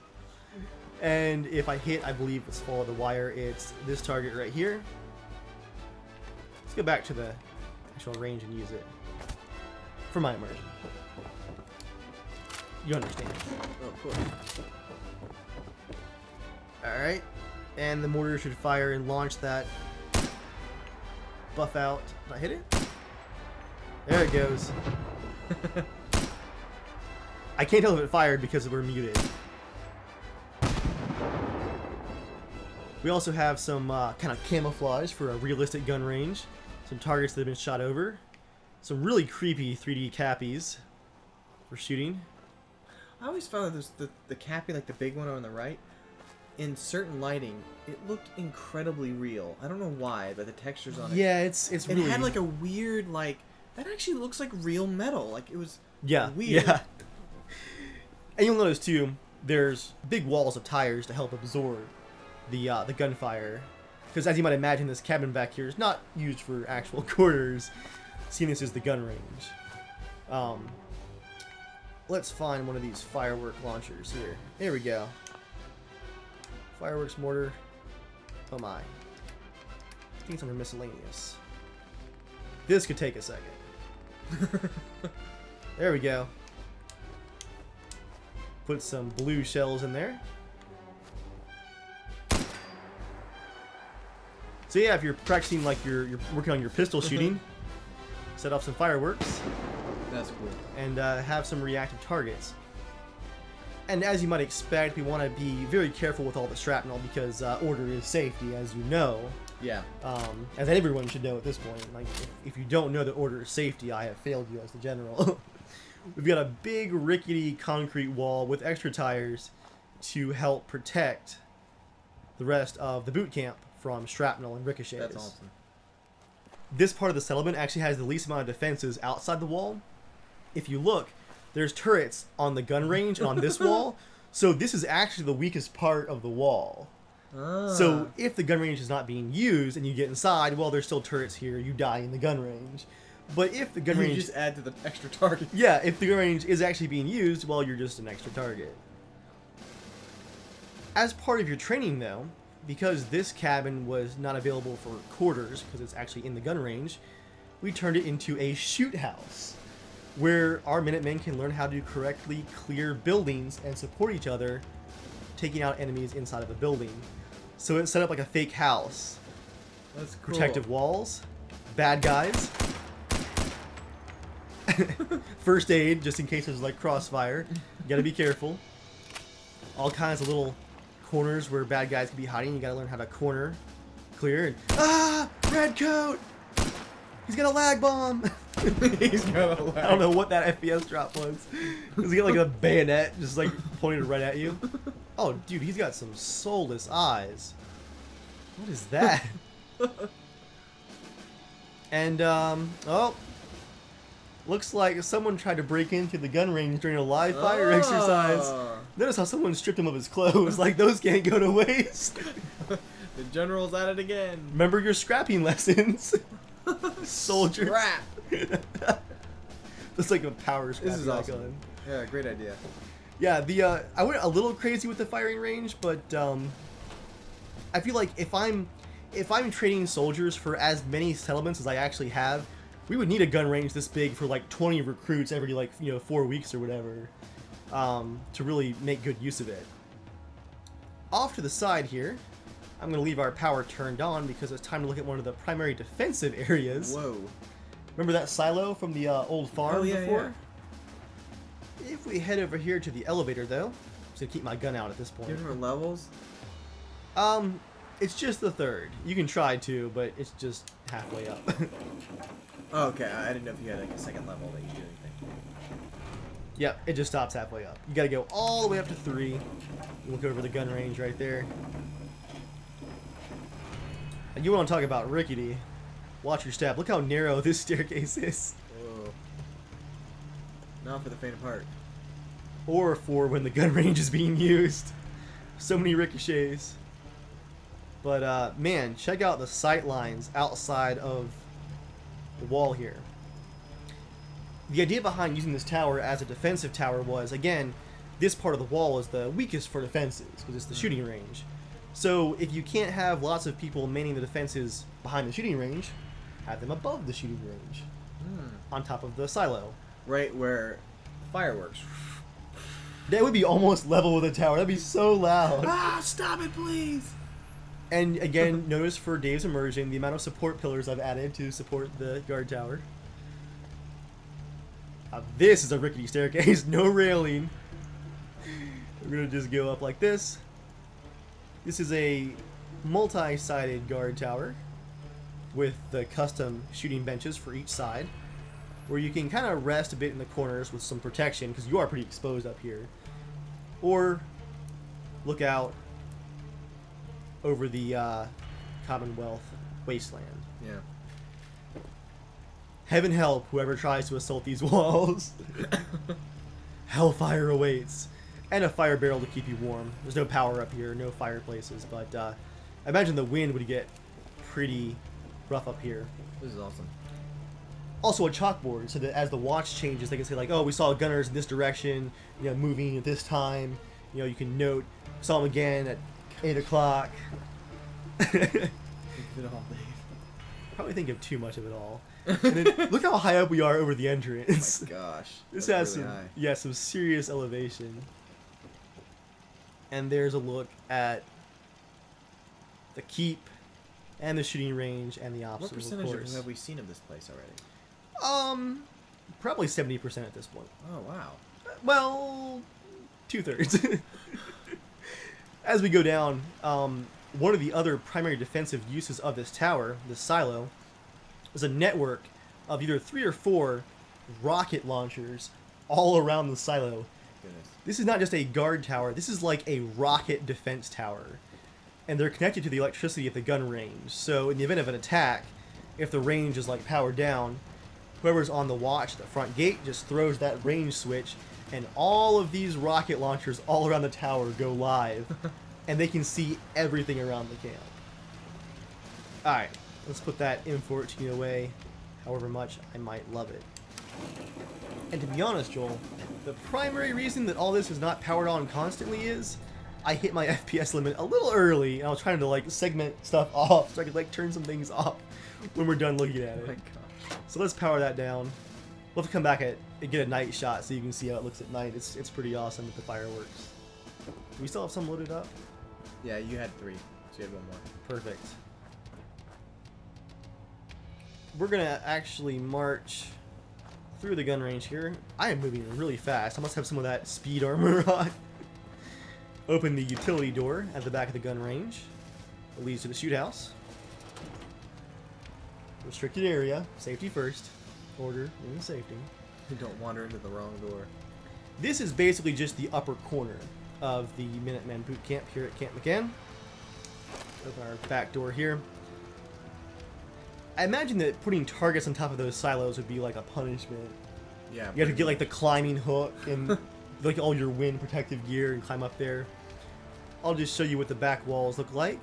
And if I hit, I believe it's follow the wire, it's this target right here. Let's go back to the actual range and use it for my immersion. You understand. Oh, cool. Alright. And the mortar should fire and launch that Buffout. Did I hit it? There it goes. I can't tell if it fired because we're muted. We also have some uh, kind of camouflage for a realistic gun range. Some targets that have been shot over. Some really creepy 3D cappies for shooting. I always found that there's the the cappy, like the big one on the right. in certain lighting, it looked incredibly real. I don't know why, but the textures on it. Yeah, it's it's It really had like a weird like that actually looks like real metal. Like it was yeah weird. yeah. And you'll notice too, there's big walls of tires to help absorb the uh, the gunfire, because as you might imagine, this cabin back here is not used for actual quarters. Seeing this is the gun range. Um, let's find one of these firework launchers here. Here we go. Fireworks mortar. Oh my. I think it's under miscellaneous. This could take a second. there we go. Put some blue shells in there. So yeah, if you're practicing like you're, you're working on your pistol shooting, set off some fireworks that's cool. and uh, have some reactive targets. And as you might expect, we want to be very careful with all the shrapnel because uh, order is safety, as you know. Yeah. Um, as everyone should know at this point. Like, if, if you don't know that order is safety, I have failed you as the general. We've got a big rickety concrete wall with extra tires to help protect the rest of the boot camp from shrapnel and ricochets. That's awesome. This part of the settlement actually has the least amount of defenses outside the wall. If you look, there's turrets on the gun range and on this wall. So this is actually the weakest part of the wall. So Ah. if the gun range is not being used and you get inside, well, there's still turrets here. You die in the gun range. But if the gun you range, just add to the extra target. yeah, if the gun range is actually being used, well, you're just an extra target. As part of your training, though, because this cabin was not available for quarters because it's actually in the gun range, we turned it into a shoot house where our Minutemen can learn how to correctly clear buildings and support each other, taking out enemies inside of a building. So it's set up like a fake house. That's cool. Protective walls, bad guys, first aid just in case there's like crossfire. You gotta be careful. All kinds of little corners where bad guys can be hiding. You gotta learn how to corner, clear, and ah, red coat. He's got a lag bomb. He's got a I don't know what that FPS drop was. He's got like a bayonet just like pointed right at you? Oh, dude, he's got some soulless eyes. What is that? and um, oh, looks like someone tried to break into the gun range during a live fire exercise. Notice how someone stripped him of his clothes. like those can't go to waste. The general's at it again. Remember your scrapping lessons, soldiers. Scrap. That's like a power scrap. This is awesome. Yeah, great idea. Yeah, the uh, I went a little crazy with the firing range, but um, I feel like if I'm if I'm training soldiers for as many settlements as I actually have, we would need a gun range this big for like 20 recruits every like you know four weeks or whatever, um, to really make good use of it. Off to the side here, I'm gonna leave our power turned on because it's time to look at one of the primary defensive areas. Whoa. Remember that silo from the uh, old farm Oh, yeah, before? If we head over here to the elevator, though, I'm just gonna keep my gun out at this point. Different levels. Um, it's just the third. You can try to, but it's just halfway up. Oh, okay. I I didn't know if you had like a second level that you do anything. Yep, it just stops halfway up. You gotta go all the way up to three. Look over the gun range right there. And you want to talk about rickety? Watch your step. Look how narrow this staircase is. Whoa. Not for the faint of heart. or for when the gun range is being used. So many ricochets. But uh, man, check out the sight lines outside of the wall here. The idea behind using this tower as a defensive tower was, again, this part of the wall is the weakest for defenses because it's the shooting range. So if you can't have lots of people manning the defenses behind the shooting range, have them above the shooting range, on top of the silo. Right where fireworks. That would be almost level with the tower. That'd be so loud. ah, stop it, please. And again, notice for Dave's immersion the amount of support pillars I've added to support the guard tower. Uh, this is a rickety staircase, no railing. We're gonna just go up like this. This is a multi-sided guard tower with the custom shooting benches for each side, where you can kind of rest a bit in the corners with some protection because you are pretty exposed up here, or look out over the uh, Commonwealth wasteland. Yeah. Heaven help whoever tries to assault these walls. Hellfire awaits. And a fire barrel to keep you warm. There's no power up here, no fireplaces, but uh, I imagine the wind would get pretty rough up here. This is awesome. Also a chalkboard, so that as the watch changes, they can say like, "Oh, we saw gunners in this direction, you know, moving at this time." You know, you can note saw them again at eight o'clock. Think of it all, Dave. Probably think of too much of it all. And then look how high up we are over the entrance. Oh my gosh. This has really some, high. yeah, some serious elevation. And there's a look at the keep, and the shooting range, and the What percentage of course. have we seen of this place already? Um, probably seventy percent at this point. Oh wow. Well, two thirds. As we go down, um, one of the other primary defensive uses of this tower, this silo, is a network of either three or four rocket launchers all around the silo. Goodness. This is not just a guard tower, this is like a rocket defense tower. And they're connected to the electricity at the gun range. So, in the event of an attack, if the range is like powered down, whoever's on the watch at the front gate just throws that range switch, and all of these rocket launchers all around the tower go live, and they can see everything around the camp. Alright, let's put that M14 away, however much I might love it. And to be honest, Joel, the primary reason that all this is not powered on constantly is I hit my FPS limit a little early, and I was trying to like segment stuff off so I could like turn some things off when we're done looking at Oh it. my. So let's power that down. We'll have to come back at and get a night shot so you can see how it looks at night. It's it's pretty awesome with the fireworks. Do we still have some loaded up? Yeah, you had three. So you had one more. Perfect. We're gonna actually march through the gun range here. I am moving really fast. I must have some of that speed armor on. Open the utility door at the back of the gun range. It leads to the shoot house. Restricted area. Safety first. Order and safety. Don't wander into the wrong door. This is basically just the upper corner of the Minuteman boot camp here at Camp McCann. Open our back door here. I imagine that putting targets on top of those silos would be like a punishment. Yeah. You have to get like the climbing hook and like all your wind protective gear and climb up there. I'll just show you what the back walls look like.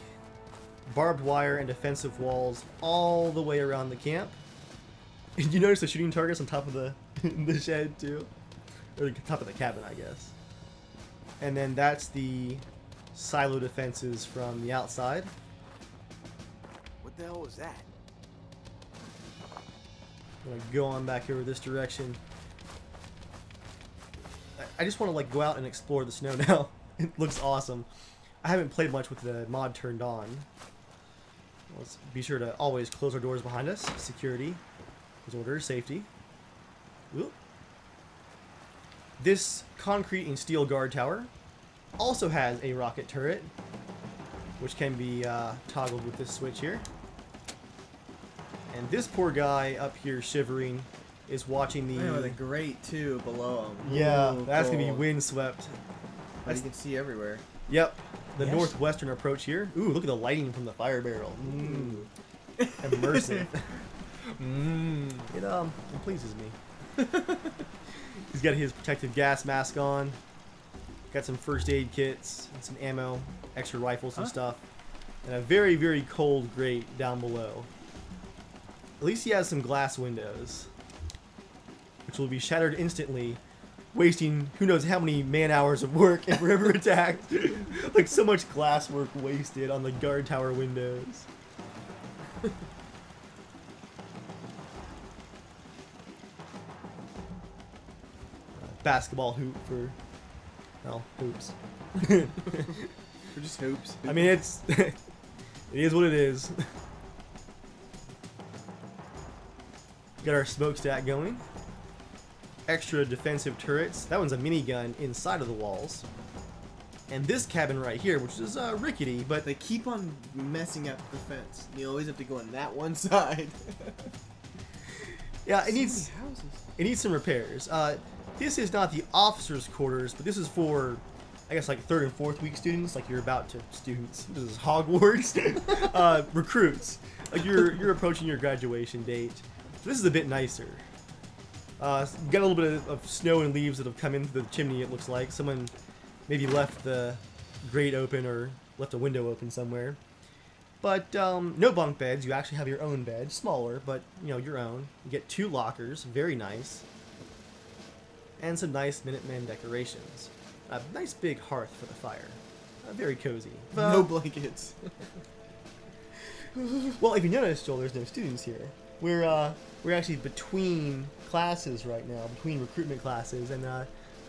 Barbed wire and defensive walls all the way around the camp. And you notice the shooting targets on top of the the shed too, or the top of the cabin, I guess. And then that's the silo defenses from the outside. What the hell was that? I'm gonna go on back over this direction. I- I just want to like go out and explore the snow now. it looks awesome. I haven't played much with the mod turned on. Let's be sure to always close our doors behind us. Security, close orders, safety. Whoop. This concrete and steel guard tower also has a rocket turret, which can be uh, toggled with this switch here. And this poor guy up here shivering is watching the. With a grate too below him. yeah, Ooh, that's gonna be cold. windswept. But you can see everywhere. Yep, the Yes. northwestern approach here. Ooh, look at the lighting from the fire barrel. Mm. Immersive. Mmm. it um, it pleases me. He's got his protective gas mask on. Got some first aid kits and some ammo, extra rifles and Huh? stuff, and a very very cold grate down below. At least he has some glass windows, which will be shattered instantly, wasting who knows how many man hours of work if we're ever attacked. like so much glass work wasted on the guard tower windows. Basketball hoop for, well, hoops. They're just hoops. I mean, it's it is what it is. Got our smokestack going. Extra defensive turrets. That one's a minigun inside of the walls. And this cabin right here, which is uh, rickety, but they keep on messing up the fence. You always have to go on that one side. yeah, it needs houses. it needs some repairs. Uh, this is not the officers' quarters, but this is for I guess like third and fourth week students, like you're about to students. This is Hogwarts. uh, recruits, like you're you're approaching your graduation date. So this is a bit nicer. Uh, got a little bit of, of snow and leaves that have come into the chimney. It looks like someone maybe left the grate open or left a window open somewhere. But um, no bunk beds. You actually have your own bed, smaller, but you know your own. You get two lockers, very nice, and some nice Minuteman decorations. A nice big hearth for the fire. Uh, very cozy. no Uh, blankets. well, if you notice, Joel, there's no students here. We're uh, we're actually between classes right now, between recruitment classes, and uh,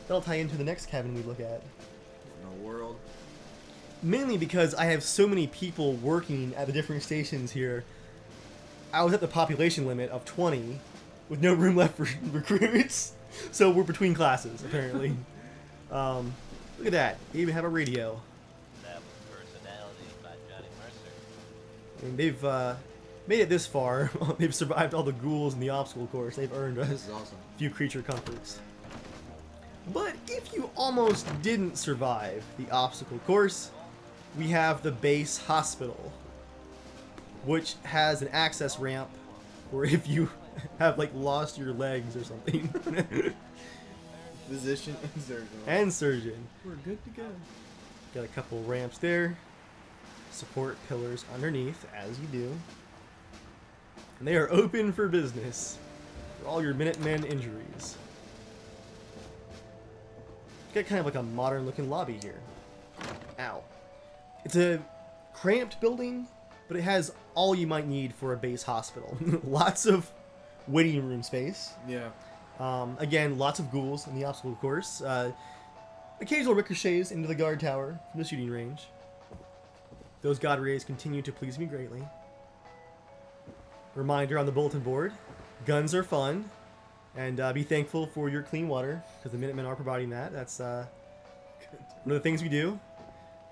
that'll tie into the next cabin we look at. No world. Mainly because I have so many people working at the different stations here. I was at the population limit of 20, with no room left for recruits. So we're between classes, apparently. um, look at that. They even have a radio. That was Personality by Johnny Mercer. I mean, they've uh, made it this far. they've survived all the ghouls and the obstacle course. They've earned This us awesome. a few creature comforts. But if you almost didn't survive the obstacle course, we have the base hospital, which has an access ramp for if you have like lost your legs or something. Physician and surgeon. and surgeon. We're good to go. Got a couple ramps there. Support pillars underneath, as you do. And they are open for business for all your Minutemen injuries. Got kind of like a modern looking lobby here. Ow. It's a cramped building, but it has all you might need for a base hospital. lots of waiting room space. Yeah. Um, again, lots of ghouls in the obstacle course. Uh, occasional ricochets into the guard tower from the shooting range. Those god rays continue to please me greatly. Reminder on the bulletin board: guns are fun, and uh, be thankful for your clean water because the Minutemen are providing that. That's uh, one of the things we do.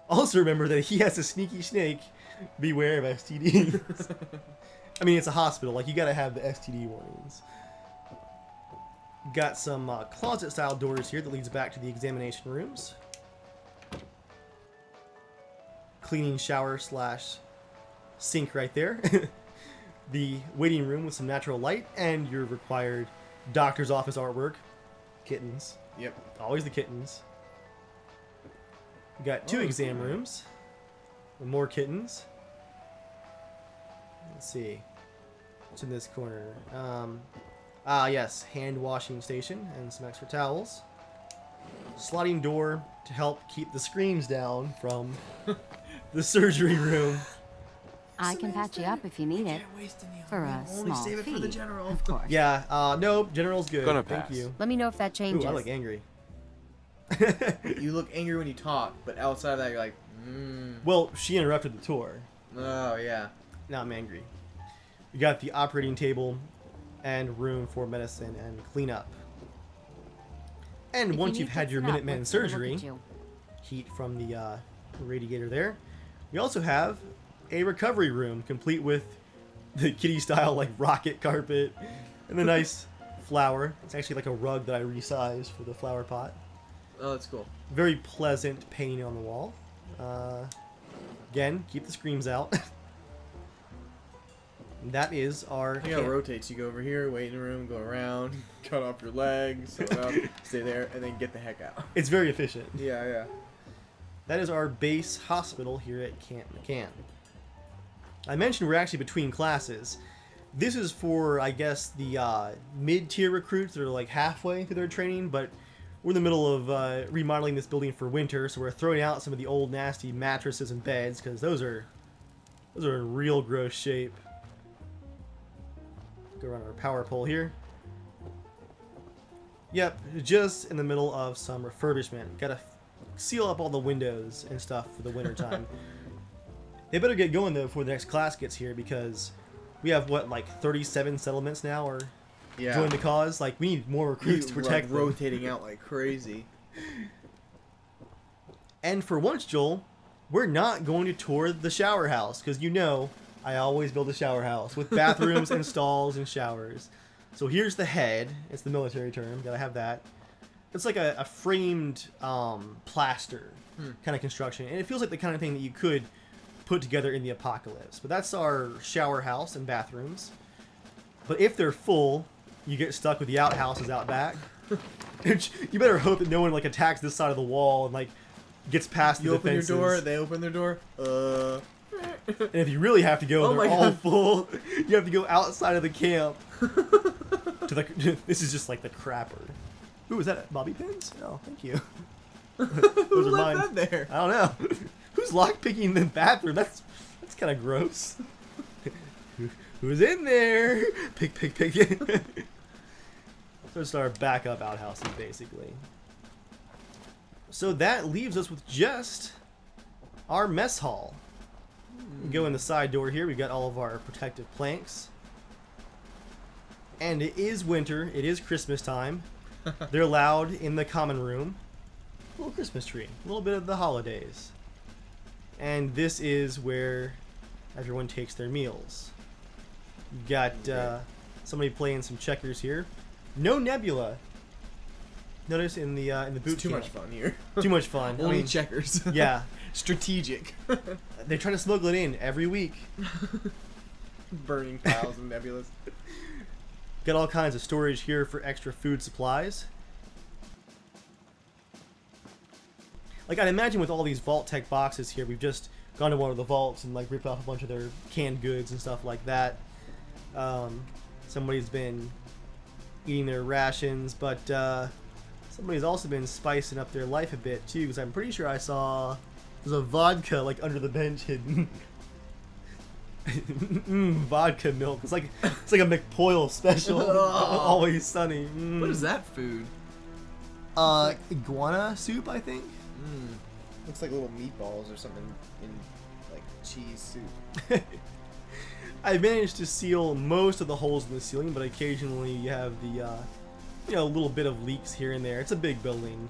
Also remember that he has a sneaky snake. Beware of STDs. I mean, it's a hospital. Like you gotta have the STD warnings. Got some uh, closet-style doors here that leads back to the examination rooms. Cleaning shower slash sink right there. the waiting room with some natural light and your required doctor's office artwork. Kittens. Yep. Always the kittens. We got two Oh, exam cool. rooms more kittens. Let's see. What's in this corner? Um, ah, yes, hand washing station and some extra towels. Sliding door to help keep the screams down from the surgery room. I can patch you up if you need it. For a Only small save it for the fee, general. of course. Yeah, uh, no, General's good. Gonna Thank pass. you. Let me know if that changes. Ooh, changes. I look angry. You look angry when you talk, but outside of that, you're like, mm. well, she interrupted the tour. Oh yeah. Now I'm angry. We got the operating table and room for medicine and cleanup. And If once need you've had your sit up, Minuteman let's take a look surgery, you. heat from the uh, radiator there. We also have a recovery room complete with the kitty style like rocket carpet and the nice flower. It's actually like a rug that I resized for the flower pot. Oh, that's cool. Very pleasant painting on the wall. Uh, again, keep the screams out. that is our. Yeah, know, how it rotates. You go over here, wait in the room, go around, cut off your legs, up, stay there, and then get the heck out. It's very efficient. Yeah, yeah. That is our base hospital here at Camp McCann. I mentioned we're actually between classes. This is for, I guess, the uh, mid-tier recruits that are like halfway through their training, but we're in the middle of uh, remodeling this building for winter, so we're throwing out some of the old nasty mattresses and beds because those are those are in real gross shape. Go around our power pole here. Yep, just in the middle of some refurbishment. Gotta seal up all the windows and stuff for the winter time. they better get going though before the next class gets here because we have what like 37 settlements now or Yeah. join the cause. Like we need more recruits to protect like, rotating out like crazy. And for once, Joel, we're not going to tour the shower house because you know I always build a shower house with bathrooms and stalls and showers. So here's the head. It's the military term. Gotta have that. it's like a, a framed um, plaster Hmm. kind of construction, and it feels like the kind of thing that you could put together in the apocalypse. But that's our shower house and bathrooms. But if they're full, you get stuck with the outhouses out back. You better hope that no one like attacks this side of the wall and like gets past You the open your door, they open their door. Uh, And if you really have to go, Oh they're all God. full. You have to go outside of the camp. to the, this is just like the crapper. Ooh, is that bobby pins? Oh, thank you. who left mine. that there? I don't know. Who's lockpicking the bathroom? That's that's kind of gross. Who- Who's in there? Pick, pick, pick. so it's our backup outhouses, basically. So that leaves us with just our mess hall. We go in the side door here. We've got all of our protective planks. And it is winter. It is Christmas time. They're loud in the common room. A little Christmas tree. A little bit of the holidays. And this is where everyone takes their meals. You've got uh, somebody playing some checkers here. No Nebula. Notice in the uh, in the boot It's too camp. much fun here. Too much fun. I Only mean, checkers. yeah, Strategic. they try to smuggle it in every week. Burning piles of nebulas. Got all kinds of storage here for extra food supplies. Like I'd imagine with all these Vault-Tec boxes here, we've just gone to one of the vaults and like ripped off a bunch of their canned goods and stuff like that. Um, somebody's been eating their rations, but uh, somebody's also been spicing up their life a bit too. Because I'm pretty sure I saw there's a vodka like under the bench hidden. mm, vodka milk. It's like it's like a McPoyle special. Always sunny. Mm. What is that food? Uh, iguana soup, I think. Mm. Looks like little meatballs or something in like cheese soup. I managed to seal most of the holes in the ceiling, but occasionally you have the, uh, you know, a little bit of leaks here and there. It's a big building.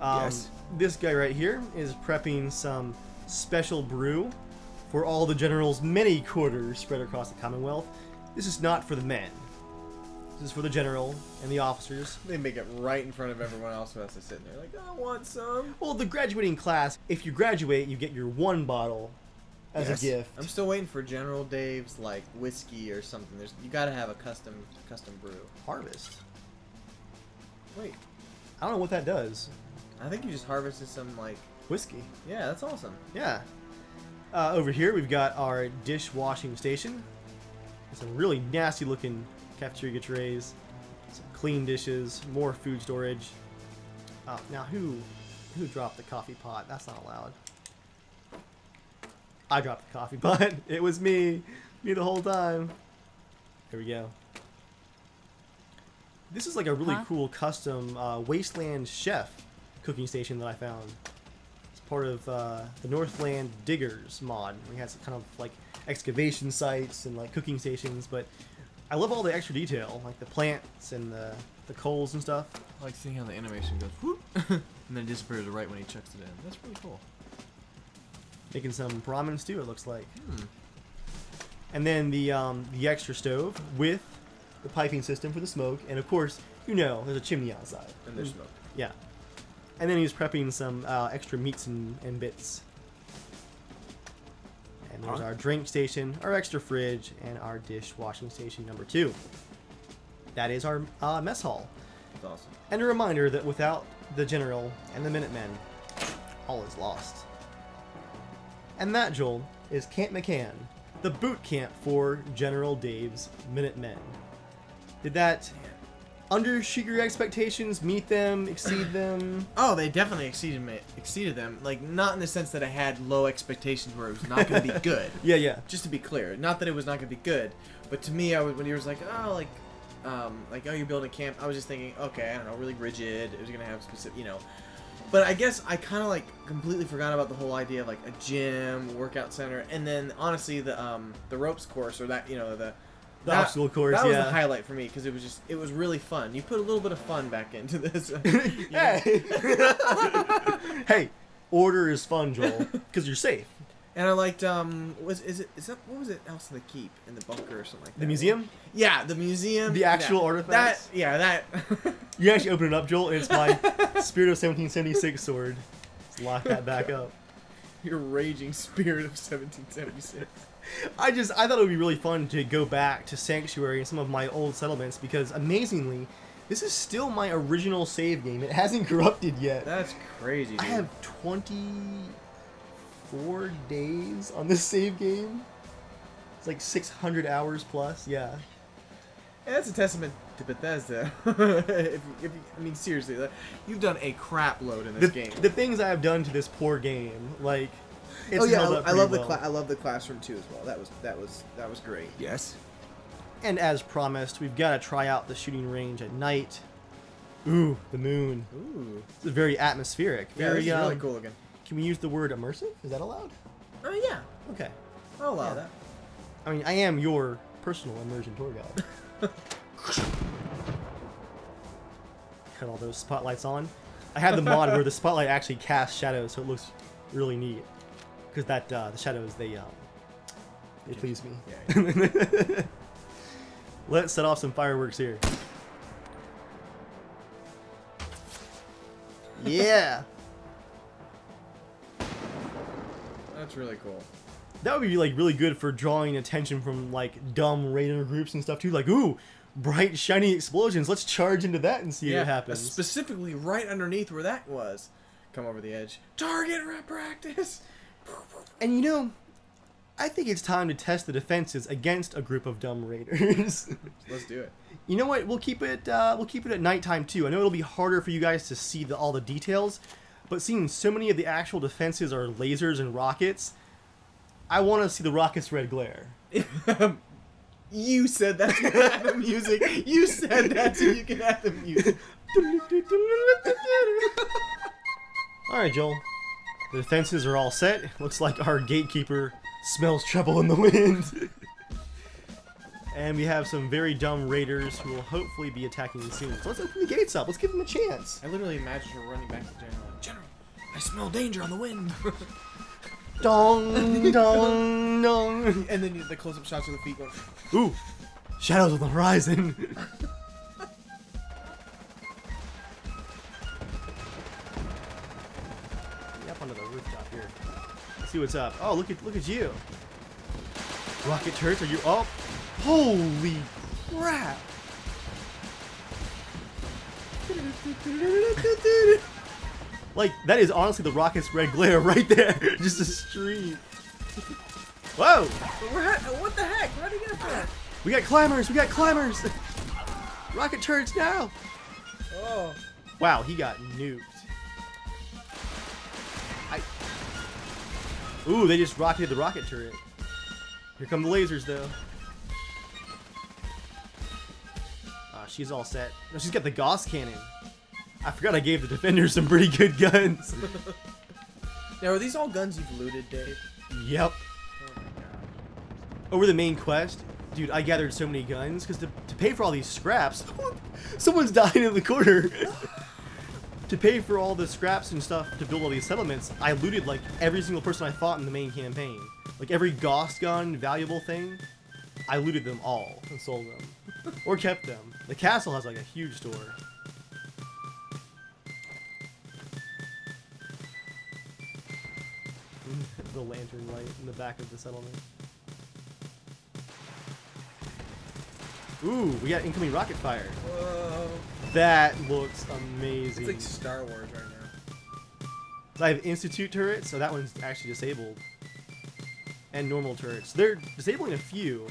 Um, Yes. This guy right here is prepping some special brew for all the general's many quarters spread across the Commonwealth. This is not for the men. This is for the general and the officers. They make it right in front of everyone else who has to sit there like, I want some. Well, the graduating class, if you graduate, you get your one bottle as Yes. a gift. I'm still waiting for General Dave's like whiskey or something. There's you gotta have a custom custom brew. Harvest. Wait, I don't know what that does. I think you just harvested some like Whiskey. yeah, that's awesome. Yeah. Uh, over here, we've got our dishwashing station. Some really nasty looking cafeteria trays. Some clean dishes. More food storage. Uh, now, who who dropped the coffee pot? That's not allowed. I dropped the coffee pot. It was me. Me the whole time. Here we go. This is like a really Huh? cool custom uh, Wasteland Chef cooking station that I found. It's part of uh, the Northland Diggers mod. We had some kind of like excavation sites and like cooking stations, but I love all the extra detail, like the plants and the, the coals and stuff. I like seeing how the animation goes whoop, and then disappears right when he checks it in. That's really cool. Making some ramen stew, it looks like. Hmm. And then the um, the extra stove with the piping system for the smoke, and of course, you know, there's a chimney outside. And there's smoke. Yeah. And then he's prepping some uh, extra meats and, and bits. And there's Huh? our drink station, our extra fridge, and our dishwashing station number two. That is our uh, mess hall. That's awesome. And a reminder that without the General and the Minutemen, all is lost. And that, Joel, is Camp McCann, the boot camp for General Dave's Minutemen. Did that undershoot your expectations, meet them, exceed them? Oh, they definitely exceeded me, exceeded them. Like not in the sense that I had low expectations where it was not going to be good. Yeah, yeah. Just to be clear, not that it was not going to be good, but to me, I was when he was like, oh, like, um, like oh, you're building a camp. I was just thinking, okay, I don't know, really rigid. It was going to have specific, you know. But I guess I kind of like completely forgot about the whole idea of like a gym, workout center, and then honestly the um the ropes course or that you know the The that- obstacle course, That was yeah. the highlight for me because it was just it was really fun. You put a little bit of fun back into this. hey! hey, order is fun, Joel, because you're safe. And I liked um was is it is that what was it else in the keep in the bunker or something like that? The museum? Yeah, the museum. The actual yeah. artifacts? That yeah that. You actually open it up, Joel, and it's my Spirit of 1776 sword. Let's lock that back up. Your raging spirit of 1776. I just I thought it would be really fun to go back to Sanctuary and some of my old settlements because amazingly, this is still my original save game. It hasn't corrupted yet. That's crazy. Dude. I have 24 days on this save game. It's like 600 hours plus. Yeah. And that's a testament to Bethesda. if, if I mean seriously, you've done a crap load in The, this game. the things I have done to this poor game, like oh yeah, held up I, I love pretty the cla- I love the classroom too as well. That was that was that was great. Yes? And as promised, we've got to try out the shooting range at night. Ooh, the moon. Ooh, It's very atmospheric. yeah, Very this is really um, cool again. Can we use the word immersive? Is that allowed? Oh yeah, Okay. I'll allow Yeah. that. I mean, I am your personal immersion tour guide. Cut all those spotlights on. I have the mod where the spotlight actually casts shadows, so it looks really neat. Because that uh, the shadows they um they please me. Yeah. Let's set off some fireworks here. Yeah. That's really cool. That would be like really good for drawing attention from like dumb raider groups and stuff too. Like, ooh, bright shiny explosions. Let's charge into that and see what happens. Specifically, right underneath where that was. Come over the edge. Target rep practice. And you know, I think it's time to test the defenses against a group of dumb raiders. Let's do it. you know what? We'll keep it. Uh, we'll keep it at nighttime too. I know it'll be harder for you guys to see the, all the details, but seeing so many of the actual defenses are lasers and rockets, I want to see the rockets' red glare. you said that you can add the music. You said that so you can add the music. all right, Joel. The defenses are all set. Looks like our gatekeeper smells trouble in the wind. and we have some very dumb raiders who will hopefully be attacking soon. So let's open the gates up. Let's give them a chance. I literally imagine her running back to General. General, I smell danger on the wind. Dong, dong, dong. and then the close-up shots of the feet going. Ooh, shadows on the horizon. See what's up. Oh, look at look at you. Rocket turrets, are you up? Holy crap! Like that is honestly the rocket's red glare right there, just a stream. Whoa! We're ha- what the heck? How do you get there? We got climbers! We got climbers! Rocket turrets now! Oh. Wow, he got nuked. I... Ooh, they just rocketed the rocket turret. Here come the lasers, though. Ah, she's all set. No, she's got the Gauss cannon. I forgot I gave the defenders some pretty good guns. Now, are these all guns you've looted, Dave? yep. Oh my god. Over the main quest, dude, I gathered so many guns because to, to pay for all these scraps, someone's dying in the corner. to pay for all the scraps and stuff to build all these settlements, I looted like every single person I fought in the main campaign. Like every Gauss gun, valuable thing, I looted them all and sold them. or kept them. The castle has like a huge store. the lantern light in the back of the settlement. Ooh, we got incoming rocket fire. Whoa. That looks amazing. It's like Star Wars right now. So I have institute turrets, so that one's actually disabled. And normal turrets. They're disabling a few.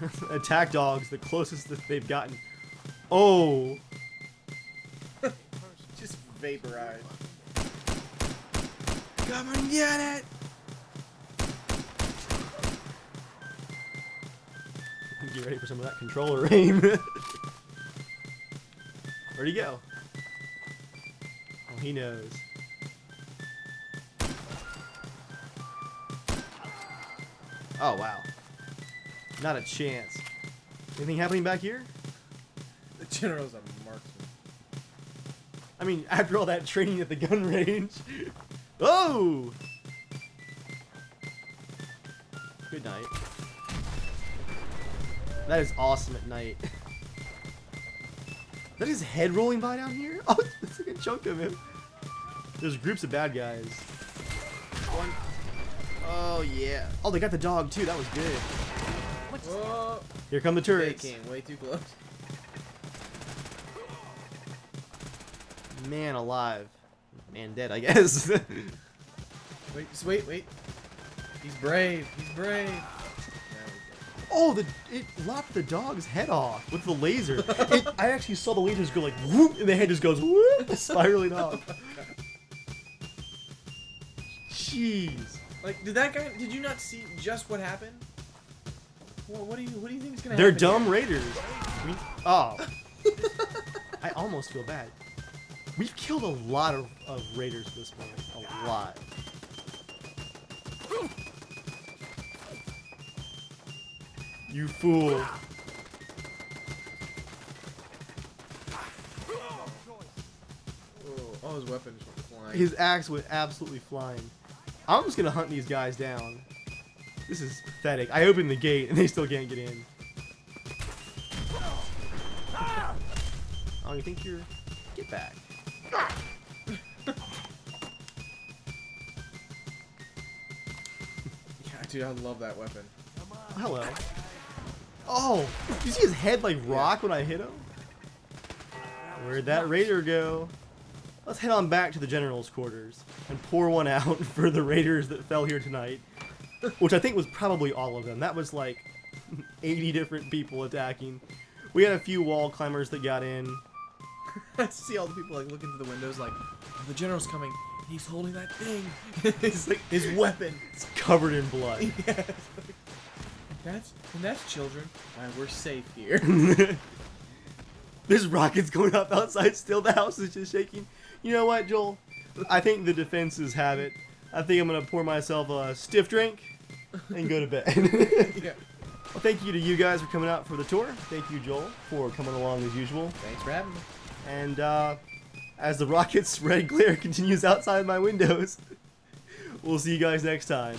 Attack dogs, the closest that they've gotten. Oh, Just vaporized. come and get it! Get ready for some of that controller aim. Where'd he go? Oh, he knows. Oh, wow. Not a chance. Anything happening back here? The general's a marksman. I mean, after all that training at the gun range. Oh! Good night. That is awesome at night. That is head rolling by down here? Oh, it's like a chunk of him. There's groups of bad guys. One. Oh, yeah. Oh, they got the dog, too. That was good. Whoa! Here come the They came way too close. Man alive. Man dead, I guess. Wait, wait, wait. He's brave. He's brave. Oh, the it lopped the dog's head off with the laser. It, I actually saw the lasers go like whoop, and the head just goes whoop, spiraling off. Jeez. Like, did that guy? Did you not see just what happened? Well, what do you what do you think is gonna happen? They're dumb here? raiders. We, oh. I almost feel bad. We've killed a lot of, of raiders at this point. A lot. You fool. Oh, all his weapons went flying. His axe went absolutely flying. I'm just gonna hunt these guys down. This is pathetic. I opened the gate and they still can't get in. Oh, you think you're... Get back. Yeah, dude, I love that weapon. Hello. Oh, you see his head like rock when I hit him? Where'd that raider go? Let's head on back to the general's quarters and pour one out for the raiders that fell here tonight. Which I think was probably all of them. That was like 80 different people attacking. We had a few wall climbers that got in. I see all the people like looking through the windows, like, oh, the general's coming. He's holding that thing. his, like- his weapon. It's covered in blood. yes. That's and that's children. Uh, we're safe here. There's rockets going up outside still. The house is just shaking. You know what, Joel? I think the defenses have it. I think I'm going to pour myself a stiff drink and go to bed. yeah. well, thank you to you guys for coming out for the tour. Thank you, Joel, for coming along as usual. Thanks for having me. And uh, as the rocket's red glare continues outside my windows, we'll see you guys next time.